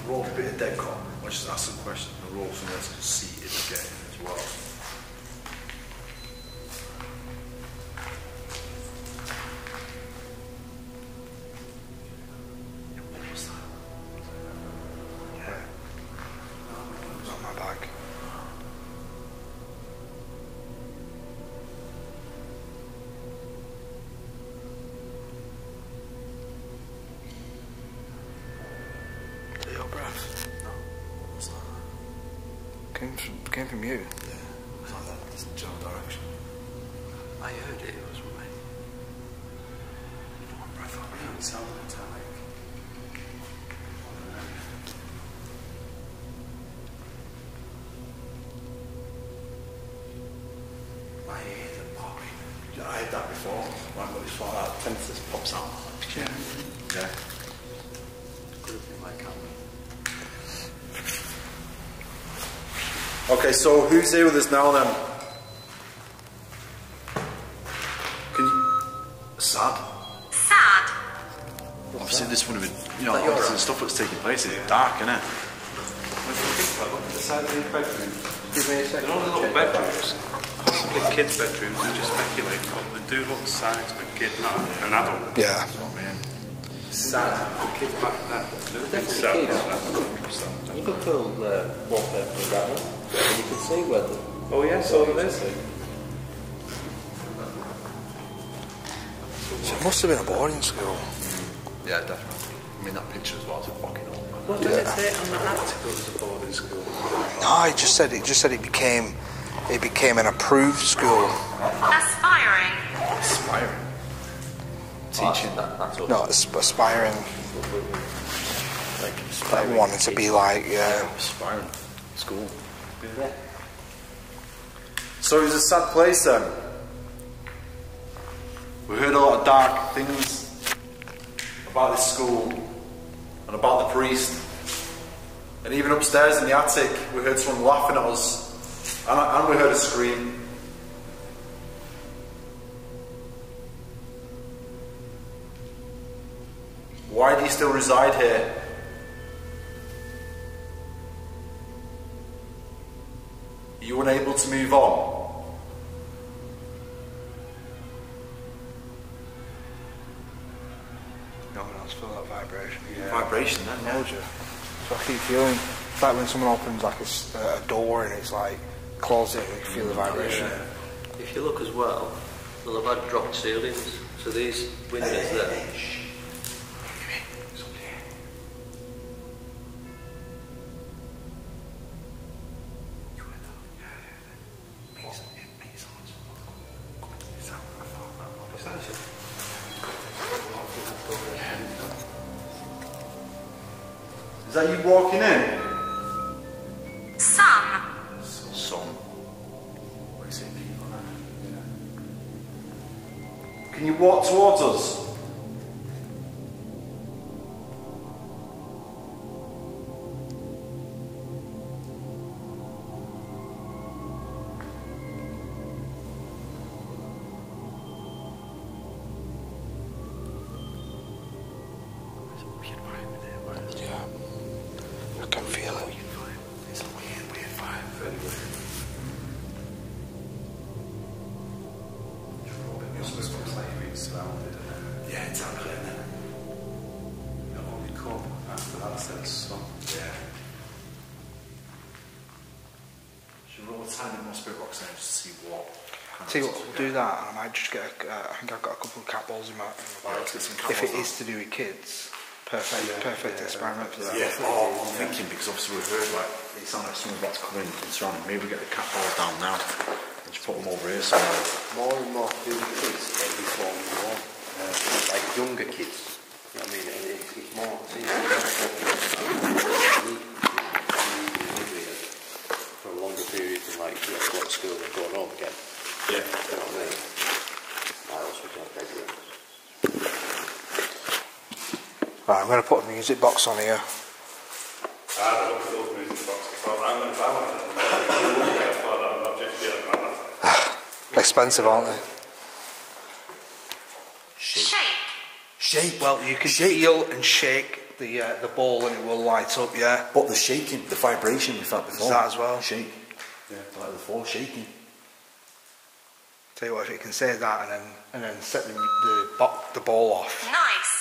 A bit of dead cop. Let's just ask some questions. All something else to see it again as well. Came from, came from you. Yeah. It's like that. This general direction. I heard it, it was mine. I thought It sounded metallic. My ears are popping. I had that before. When I got this far out, tinnitus pops out. Yeah. Yeah. Could have been my camera. Okay, so who's here with us now then? Can you... Sad. Sad. Obviously this would have been, you know, obviously the stuff that's taking place is dark, isn't it? If you think about it, look at the side of these bedrooms. Give me a second. They're all little bedrooms. Possibly kids' bedrooms, they just speculate, but they do look the size of a kid, not an adult. Yeah. Sad. The kids back then. They would have been sad. You could pull the uh, wallpaper with that one. And you could see where the... Oh yeah, so there is. So it must have been a boarding school. Yeah, definitely. I mean, that picture as well is fucking old. What did it say on the article it was a boarding school? No, it just said it just said it became it became an approved school. Aspiring. Aspiring. Teaching. That, that's No, it's aspiring. like, Like wanting to be like yeah. Aspiring. School. So it was a sad place then. We heard a lot of dark things about this school and about the priest. And even upstairs in the attic, we heard someone laughing at us and, and we heard a scream. Why do you still reside here? You were unable to move on? No one else feel that vibration. Vibration then, yeah. Told you. So I keep feeling it's like when someone opens like a door and it's like closes it, you feel the mm, vibration. If you look as well, they'll have had dropped ceilings. So these windows there. that you walking in? Some. Some. Can you walk towards us? Experiment for that. Yeah, oh, I'm thinking because obviously we've heard like it sounds like someone's about to come in and surround. Maybe we get the cat balls down now and just put them over here somewhere. More and more to do kids every form you want. Uh, like younger kids. You know what I mean? It's, it's more. It seems more focused on need- need weird for a longer period than like you know, go to school and going home again. Yeah. You know what I mean? I also don't bedrooms. Right, I'm going to put a music box on here. I had a look at those music boxes. I thought, I'm going to buy one of them. I thought that I'm not just yet, man. Expensive, aren't they? Shake. Shake. Well, you can feel and shake the uh, the ball, and it will light up. Yeah. But the shaking, the vibration we felt before. that as well? Shake. Yeah. Like the before, shaking. Tell you what, if you can say that and then and then set the the, the ball off. Nice.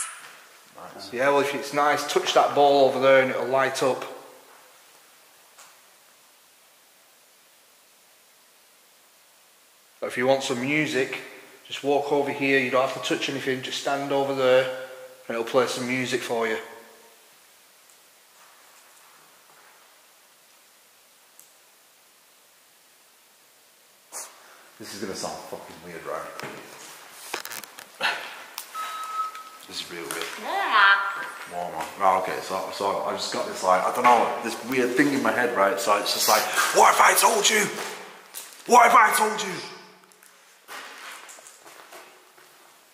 Yeah, well, if it's nice, touch that ball over there and it'll light up. But if you want some music, just walk over here. You don't have to touch anything. Just stand over there, and it'll play some music for you. This is gonna sound fucking weird, right? This is real weird. Warmer. Warmer. Right, okay, so, so I just got this like, I don't know, this weird thing in my head, right? So it's just like, what if I told you? What if I told you?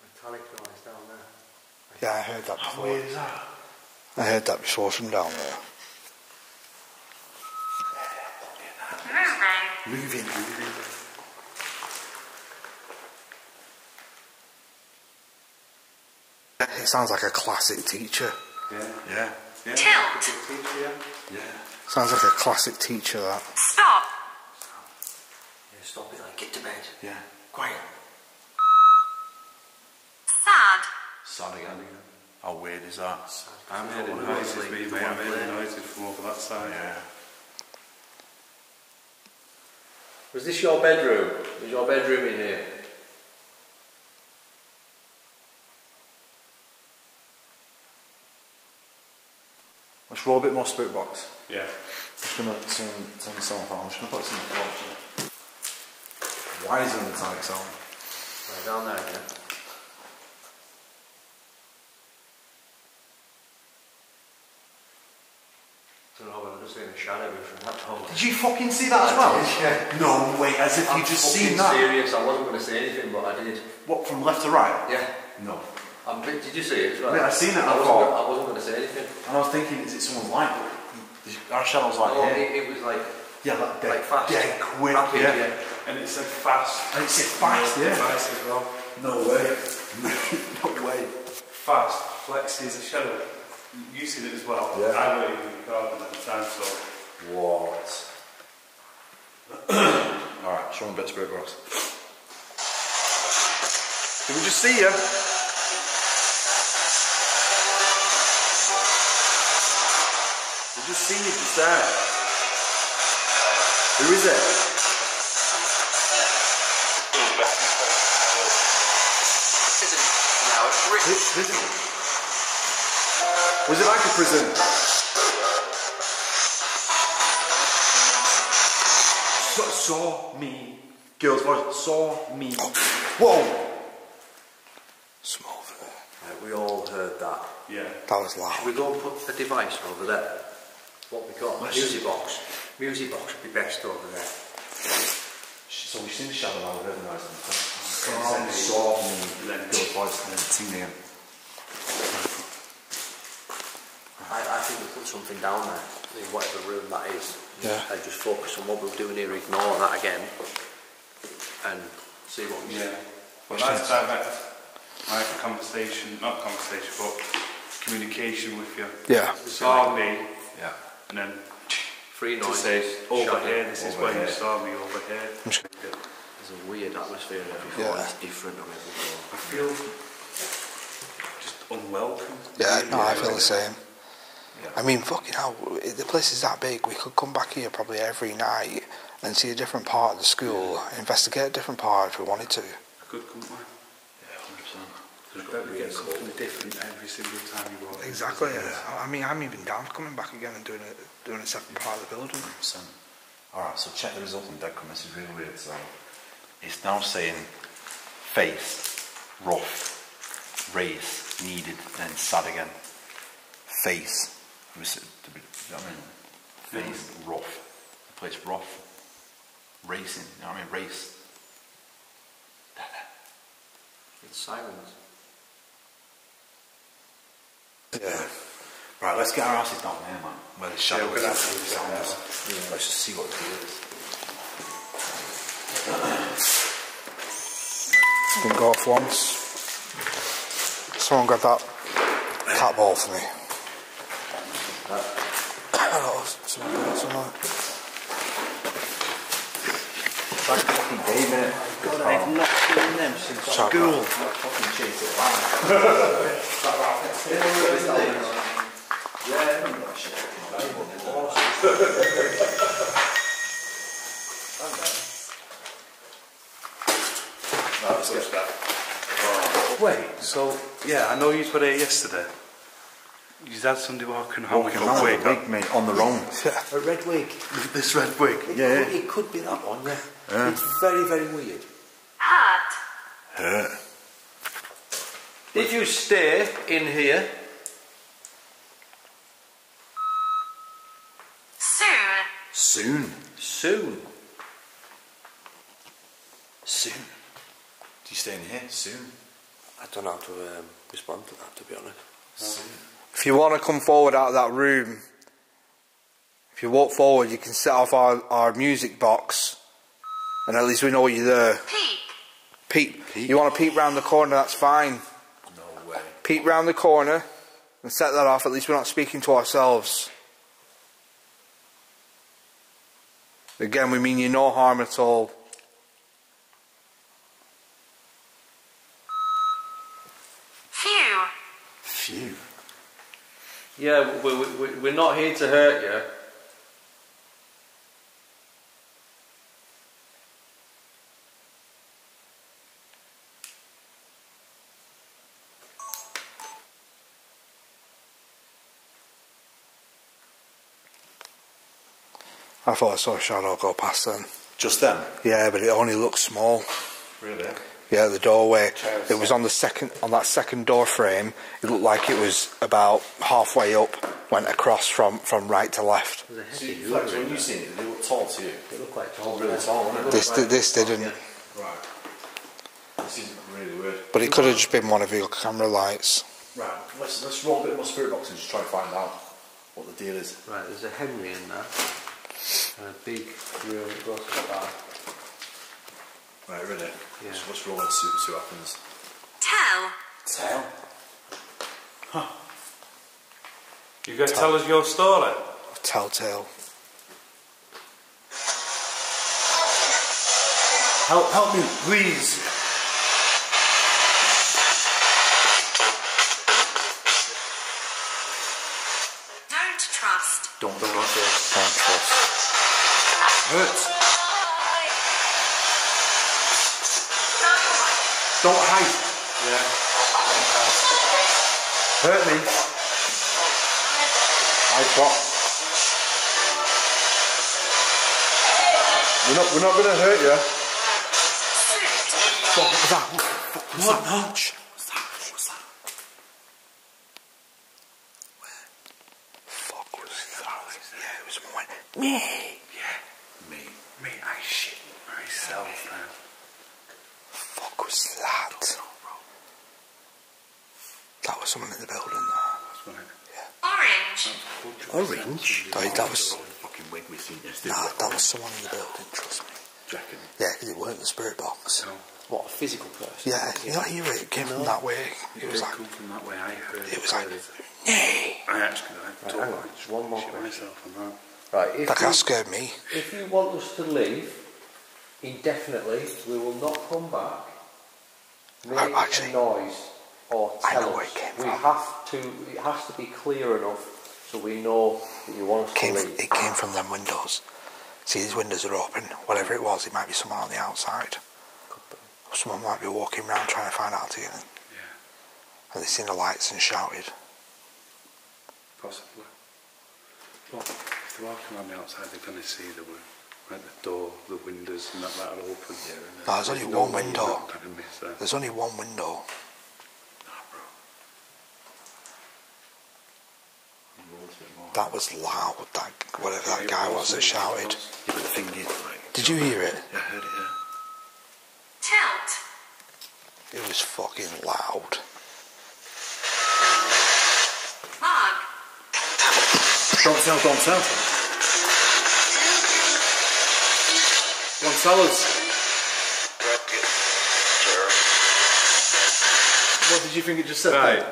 Metallic noise down there. Yeah, I heard that How before. weird is that? I heard that before from down there. Moving. Moving, moving. It sounds like a classic teacher. Yeah. Yeah. Yeah. Tilt. Teacher, yeah. Yeah. Sounds like a classic teacher. That. Stop. Yeah, stop it, like get to bed. Yeah. Quiet. Sad. Sad again. How weird is that? I'm it noises, me, mate. I made it noises from over that side. Yeah. Was this your bedroom? Was your bedroom in here? Roll a bit more spirit box. Yeah. just gonna turn, turn the sound on. I'm just gonna put some watch. Why is it the metallic sound? Right down there again. don't know whether there's been a shadow from that hole. Did you fucking see that as well? Yeah. No way, as if I'm you just seen that. serious. I wasn't going to say anything, but I did. What, from left to right? Yeah. No. Um, I'm, did you see it as well? Yeah, I seen it, I I wasn't, thought- gonna, I wasn't going to say anything. And I was thinking, is it someone's light? But the- Our shadow's like no, here. it, it was like Yeah, like dead, like fast. dead quick. Rapid, yeah. yeah. And it said fast. And it said fast, yeah. Fast as well. No way. no way. Fast. Flexi is a shadow. You seen it as well. Yeah. I wasn't even recording at the time, so. What? Alright, show them a bit of spirit box. Did we just see you? We just see you just there. Who is it? Now it's written. Prison. Was it like a prison? Saw, saw me. Girls' voice. Saw me. Whoa! Smooth. Right, we all heard that. Yeah. That was loud. Should we go and put a device over there? What we got? Let's Music box. Music box would be best over there. So we've seen the shadow now, we've heard the noise. Sound, soft, and then go voice and then sing again. I, I think we put something down there, in whatever room that is. Yeah. And just focus on what we're doing here, ignore that again, and see what we Yeah. Well, that's direct. I have a conversation, not conversation, but communication with you. Yeah. Saw me, Yeah. And then Free to noise. say, over shut here, it. this is Over where you here. saw me, over here. There's a weird atmosphere in every floor. Yeah. It's different on every floor. I feel just unwelcome. Yeah, no, I feel the same. Yeah. I mean, fucking hell, the place is that big. We could come back here probably every night and see a different part of the school, investigate a different part if we wanted to. Good, couldn't we? Yeah, 100%. Just better get something different every single time you walk. Exactly. I mean, I'm even down for coming back again and doing a doing a second part of the building. 100%. Alright, so check the result on Deadcom. This is really weird. So it's now saying face, rough, race, needed, then sad again. Face. It was- to be- you know what I mean? Face, mm-hmm. rough. The place rough. Racing. You know what I mean? Race. It's silence. Yeah. Right, let's get our asses down there, man. Where the shadow we're is. gonna have to do sound that, is. Let's just see what it is. Didn't go off once. Someone grab that cat ball for me. Hello, someone got someone. Like fucking day, mate. God, I've not seen them since Chop school. Fucking chase it. Wait, so, yeah, I know you were there yesterday. You that somebody walking home with Walking a around wig with a wig, mate, on their own. A red wig. This red wig. It, Yeah. could, it could be that one, yeah. Yeah. It's very, very weird. Hurt. Hurt. Did you stay in here? Soon. Soon. Soon. Soon. Do you stay in here? Soon. I don't know how to um, respond to that, to be honest. Soon. If you want to come forward out of that room, if you walk forward, you can set off our, our music box, and at least we know you're there. Peek. Peep. Peep. You want to peep round the corner, that's fine. No way. Peep round the corner and set that off. At least we're not speaking to ourselves. Again, we mean you no harm at all. Yeah, we, we, we, we're not here to hurt you. I thought I saw a shadow go past then. Just then? Yeah, but it only looked small. Really? Yeah, the doorway. It was on the second on that second door frame. It looked like it was about halfway up, went across from, from right to left. There's a See, Flex, when you seen it, they look tall to you. They look like Oh, tall. really tall, it? This did, this didn't, Right. This is really weird. but it could have just been one of your camera lights. Right, let's, let's roll a bit more spirit box and just try and find out what the deal is. Right, there's a Henry in there. And a big room that goes to the bar. Right, ready? Yeah. Let's, let's roll and see, see what happens. Tell. Tail? You going to tell us your story? Telltale. Help, help me, please. Don't trust. Don't trust it. Can't trust. Hurts. Hurt me. I got. We're not, we're not going to hurt you. What was that? What was that? Shh. What's that? What's that? Where? Fuck was that? Yeah, it was someone went, me. Me. Me, I shit myself, man. Fuck was was that? That was someone in the building. There. Orange. Orange? That, that was Fucking wig we seen yesterday. nah, that was someone in the building. Trust me. Reckon. Yeah, because it weren't the spirit box. What, a physical person? Yeah, you not hear it. It came from that way. It was It like come from that way. I heard. it was like clearly. nay. I actually, I Right, don't hang on, like just one more shit question. Myself on that. Right, if That you, that scared me. if you want us to leave indefinitely, we will not come back, make Oh, actually, a noise, or I tell know us. where it came we from. have to. It has to be clear enough so we know that you want us Came, to leave. it came from them windows. See, these windows are open. Whatever it was, it might be someone on the outside. Or someone might be walking around trying to find out to get in. And they seen the lights and shouted. Possibly. Well, if they're walking around the outside, they're going to see the wi- like the door, the windows, and that that are open here. And No, there's only no one window. You're not going to miss that. There's only one window. That was loud. That whatever that guy was that shouted. Yeah, but the thing is, like, Did you hear it? yeah, I heard it, yeah. Tilt. It was fucking loud. Don't tell, don't tell. Us. What did you think it just said? Right,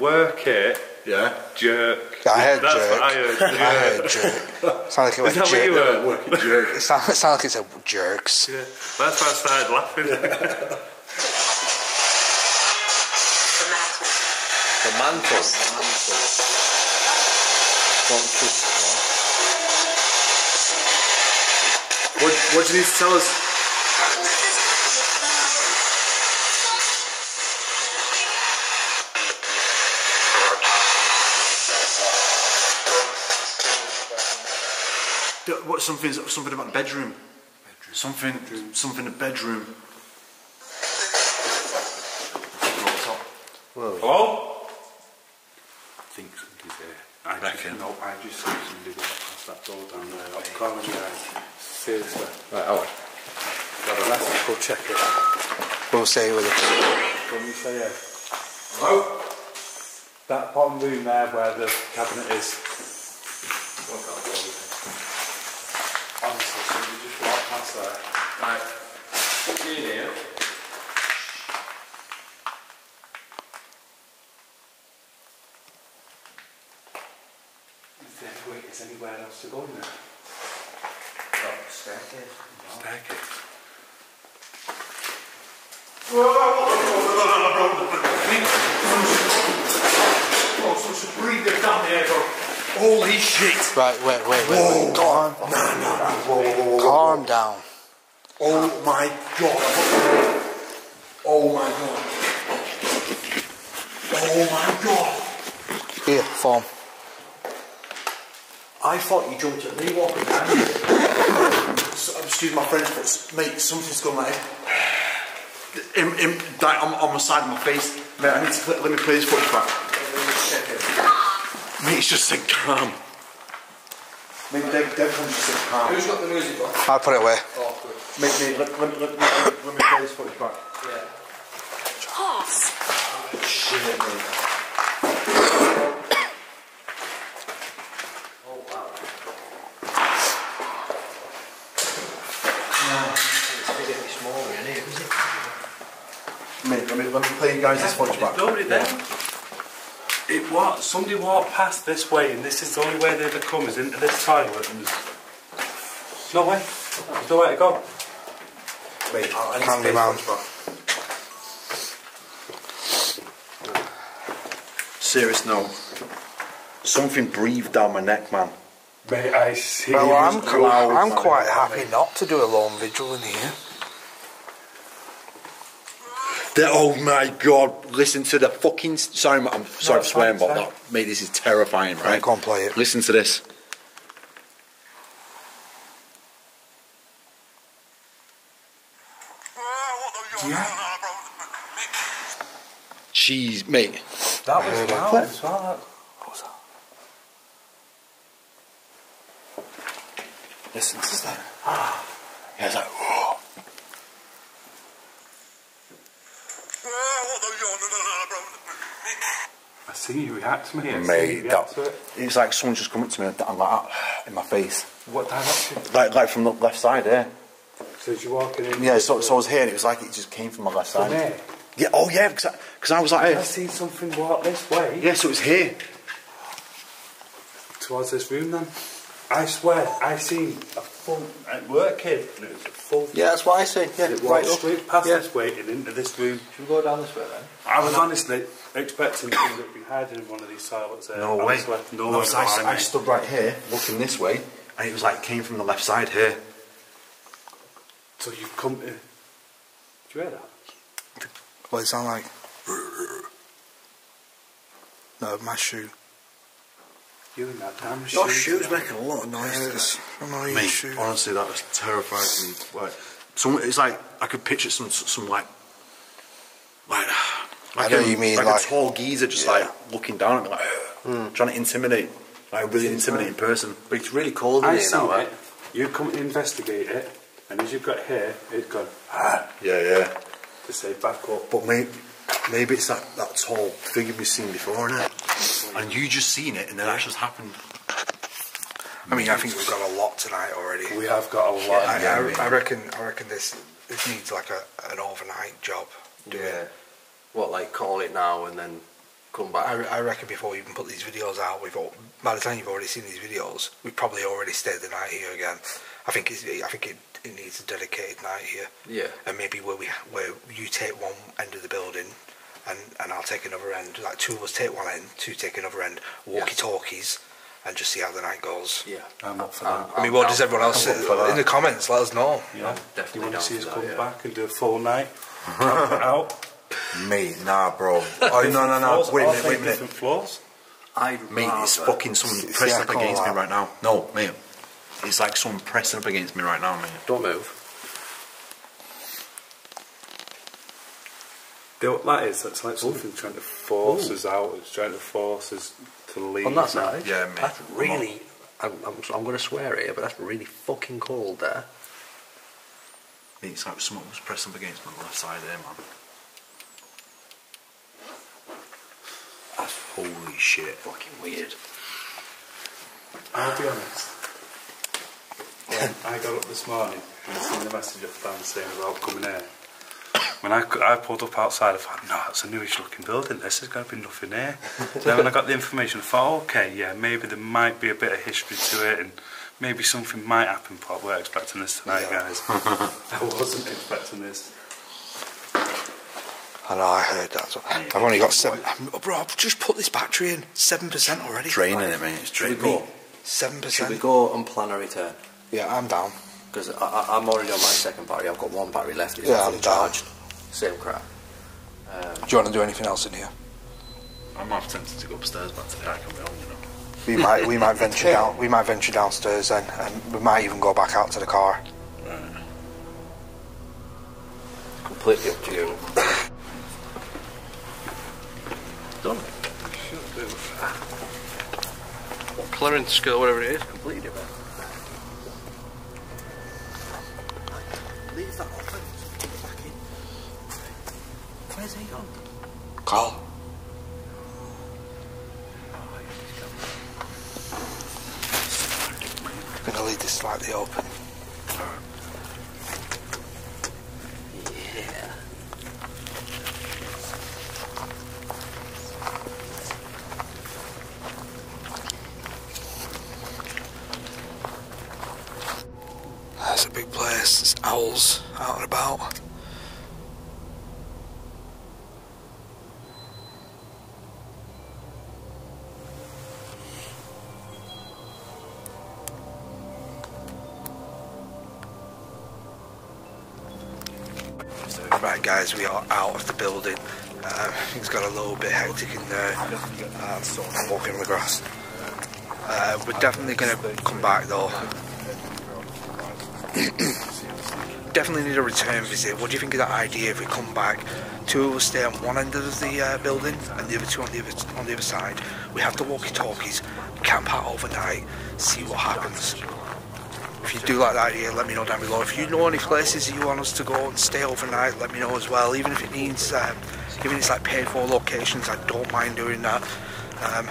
work it, Yeah. jerk. I heard That's jerk. what I heard. I heard jerk. Sounded like it went that what you jerk. heard? Working jerk. It sounded, it sounded like it said jerks. Yeah. That's why I started laughing. The mantle. Don't trust What, what do you need to tell us? D- What something something about the bedroom? bedroom. Something something in the bedroom. Hello? I think somebody's there. I Reckon. no, I just see somebody go past that door down there. I'm calling you guys. Seriously. Right, oh. alright. Let's go check it. We'll stay with it. Can you say yeah? Hello? That bottom room there where the cabinet is. Honestly, somebody just walked past there. Right. You in here? Is there, wait, is anywhere else to go in there? Staircase. Staircase. Holy shit! Right, wait, wait, wait, wait. Calm, No, no, no. Whoa, whoa, whoa, whoa. calm down. Oh my god. Oh my god. Oh my god. Here, form. I thought you jumped at me walking down here. So, excuse my French, but s- mate, something's gone like in, in, like, on, on the side of my face. Mate, I need to let me play this footage back. Mate, it's just said calm. Mate, Dave, Dave just said calm. Who's got the music on? I'll put it away. Oh, good. Mate, mate, let, let, let, let, let me play this footage back. Horse. Shit, mate. Oh, wow. It's a bit smaller in here, isn't it? Mate, let me, let me play you guys this footage back. Nobody there. It what? Somebody walked past this way, and this is the only way they'd have come is into this toilet, and there's no way. There's no way to go. Mate, I, I need to play Candyman. this footage back. Serious note. Something breathed down my neck, man. Mate, I see. Well, I'm, was I'm quite happy not to do a lone vigil in here. The- oh my god, listen to the fucking. Sorry, I'm sorry for it's swearing, fine, but that, mate, this is terrifying, right? I can't play it. Listen to this. Jeez, mate. That was loud as well. What's that? Listen to that. Ah. Yeah, it's like, whoa. I see you react to me. I see Mate, that, to it. it's like someone just come up to me and like that in my face. What direction? Like, like from the left side there. So you're walking in. Yeah, so, so I was here and it was like it just came from my left From side. there? Yeah, oh yeah, because I, cause I was like, I hey. see something walk this way. yeah, so it was here. Towards this room then. I swear, I seen a full at work kid and it was a full Yeah, that's what I say. Yeah, It right walked up. straight past Yeah. this way and into this room. Should we go down this way then? I was honestly expecting him to be hiding in one of these toilets there. No way. No No, way. so I, I stood right here, looking this way, and it was like came from the left side here. So you've come to. Do you hear that? What does it sound like? No, my shoe. You and that damn Your shoe. shoe's making a lot of noise. Yeah, it's annoying Mate, shoe. honestly, that was terrifying to me. Like, some, it's like I could picture some, some like, like, like, know a, you mean, like, like- a tall geezer just like looking down at me, like trying to intimidate, like a really intimidating person. But it's really cold in I here seen now, it. You come to investigate it, and as you've got here, it's gone ah, Yeah, yeah. to say back up. But maybe, maybe it's that, that tall figure we've seen before, innit? And you just seen it, and then that just happened. I mean, I think we've got a lot tonight already. We have got a lot. I, yeah, I, I reckon. I reckon this this needs like a an overnight job. doing. Yeah. What, like call it now and then come back? I, I reckon before we even put these videos out, we've all, by the time you've already seen these videos, we've probably already stayed the night here again. I think it's, I think it, it needs a dedicated night here, yeah. and maybe where we where you take one end of the building, and and I'll take another end. Like two of us take one end, two take another end. Walkie talkies, and just see how the night goes. Yeah. I'm up for I'm- that. I mean, what does everyone else I'm up for that. in the comments? Let us know. Yeah. I'm definitely you want down to see us for that, come yeah. back and do a full night? Camp it out. Mate, nah, bro. Oh, no, no, no. Floors, Wait a all minute, wait a minute. Different floors. I'd Mate, it's fucking someone pressing up call against me right now. No, mate. It's like someone pressing up against me right now, mate. Don't move. Do what that is? That's like something trying to force us out. It's trying to force us to leave. On that side? Yeah, mate. That's really. I'm, I'm, I'm going to swear here, but that's really fucking cold there. Mate, It's like someone was pressing up against my left side there, man. That's holy shit. Fucking weird. I'll be honest. When I got up this morning and I seen the message off Dan saying about coming here. When I, c- I pulled up outside, I thought, no, it's a newish looking building. This is going to be nothing here. then when I got the information, I thought, okay, yeah, maybe there might be a bit of history to it, and maybe something might happen. But we're expecting this tonight, guys. I wasn't expecting this. I know, I heard that. So I've only got seven. I'm, bro, I've just put this battery in. Seven percent already. Draining it, mate. It's Should we draining. go? Seven Should we go and plan a return? Yeah, I'm down. Because I'm already on my second battery. I've got one battery left. It's Yeah, I'm fully down. Charged. Same crap. Um, Do you want to do anything else in here? I'm half tempted to go upstairs back to the I can be on, you know. We might, we might venture down. We might venture downstairs then, and we might even go back out to the car. completely up to you. Done. Should do. Clearance skill, whatever it is, completely different. Where's he gone? Carl. I'm gonna leave this slightly open. We are out of the building. Uh, things got a little bit hectic in there. Um, so I'm walking on the grass. Uh, we're definitely going to come back though. definitely need a return visit. What do you think of that idea if we come back? Two of us stay on one end of the uh, building and the other two on the other, on the other side. We have the walkie-talkies, camp out overnight, see what happens. If you do like that idea, let me know down below. If you know any places you want us to go and stay overnight, let me know as well. Even if it means um, even if it's like paid for locations, I don't mind doing that. Um,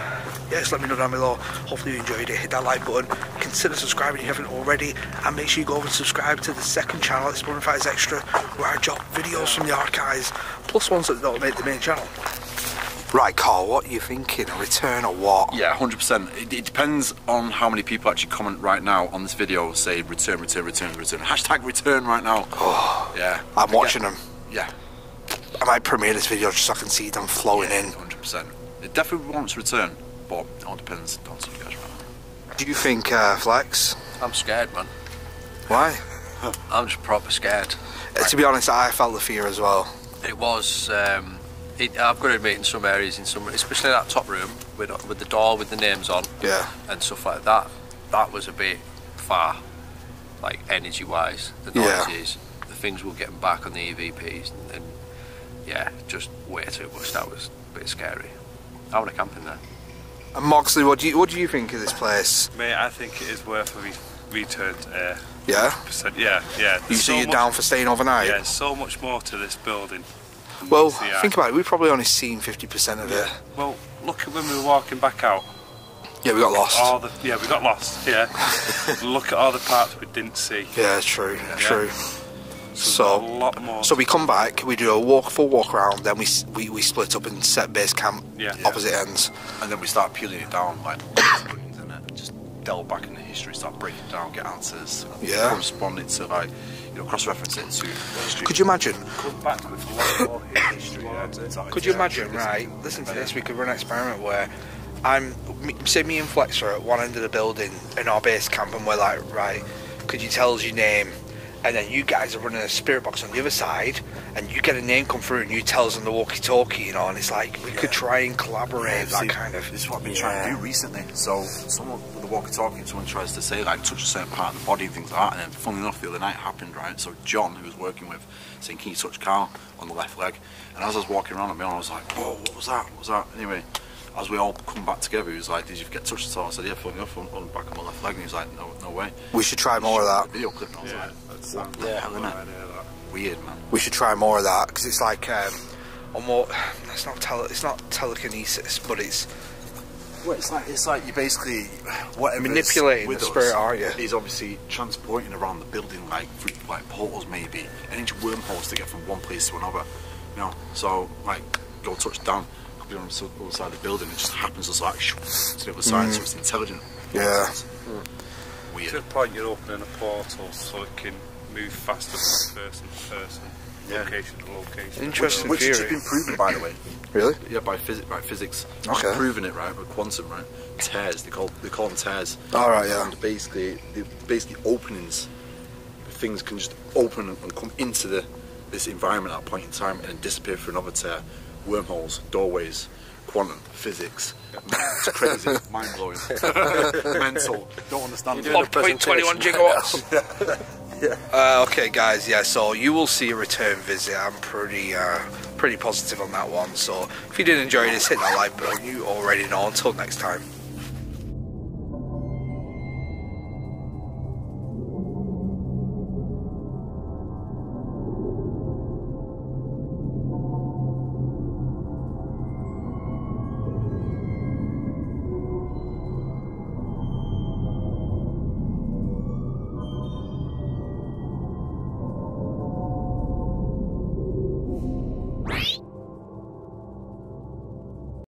yeah, let me know down below. Hopefully you enjoyed it. Hit that like button. Consider subscribing if you haven't already. And make sure you go over and subscribe to the second channel, Exploring Fighters Extra, where I drop videos from the archives, plus ones that don't make the main channel. Right, Carl, what are you thinking? A return or what? Yeah, 100%. It, it depends on how many people actually comment right now on this video, say return, return, return, return. Hashtag return right now. Oh, yeah. I'm watching them. Yeah. I might premiere this video just so I can see them flowing in. 100%. It definitely wants return, but it all depends on you guys right Do you think, uh, Flex? I'm scared, man. Why? I'm just proper scared. Uh, to be honest, I felt the fear as well. It was. Um, it, I've got to admit, in some areas, in some, especially that top room with with the door with the names on, Yeah. and stuff like that, that was a bit far, like energy-wise. The Yeah. noises, the things we were getting back on the EVPs, and, and yeah, just way too much. That was a bit scary. I want to camp in there. And Moxley, what do you what do you think of this place? Mate, I think it is worth a re- return. Uh, Yeah. percent. Yeah, yeah. You see so you much- down for staying overnight? Yeah, so much more to this building. Than Well, meets think about it. We've probably only seen 50% of it. Well, look at when we were walking back out. Yeah, we got lost. All the yeah, we got lost. Yeah. look at all the parts we didn't see. Yeah, true, Yeah. true. So, there's a So, lot more. so we come back, we do a walk, full walk around, then we we, we split up and set base camp Yeah. opposite ends. And then we start peeling it down, like, just delve back into history, start breaking down, get answers, Yeah. correspond it to, like, you know, cross-reference it to history. Could you imagine? come back with a lot more history. yeah. Could you imagine, right? Listen to this. We could run an experiment where I'm, say, me and Flex are at one end of the building in our base camp, and we're like, right, could you tell us your name? And then you guys are running a spirit box on the other side, and you get a name come through, and you tell us on the walkie-talkie, you know. And it's like we could try and collaborate, that See, kind of. This is what I've been trying to do recently. So, someone the walkie-talkie, someone tries to say like touch a certain part of the body and things like that. And then, funnily enough, the other night it happened, right? So John, who was working with, saying, "Can you touch Carl on the left leg?" And as I was walking around, I was like, "Whoa, what was that? What was that?" Anyway, as we all come back together, he was like, "Did you get touched at all?" I said, "Yeah, funnily enough, on, on the back of my left leg." And he was like, "No, no way." We should try more of that. Video clip. And I was Yeah, like, that's "What the yeah, hell, good innit? idea. Weird, man." We should try more of that because it's like um, a more. It's not tele. It's not telekinesis, but it's Well, it's like it's like you basically whatever Manipulating with the us spirit, aren't you? He's obviously transporting around the building like through like portals maybe, and into wormholes to get from one place to another. You know, so like go touch down, could be on the other side of the building. It just happens to like shoo, to the other side, so it's intelligent. yeah. To Weird. the point you're opening a portal so it can move faster from person to person, Yeah. location to location. Interesting Which has been proven, by the way. Really? Yeah, by physics. By physics. Okay. Proven it right with quantum right. Tears. They call they call them tears. All right, yeah. And basically, the basically openings. Things can just open and come into the this environment at a point in time and disappear through another tear. Wormholes, doorways, quantum physics. It's crazy, mind blowing, mental. Don't understand. You're doing a 1.21 gigawatts. Uh, okay, guys. Yeah. So you will see a return visit. I'm pretty, uh, pretty positive on that one. So if you did enjoy this, hit that like button. You already know. Until next time.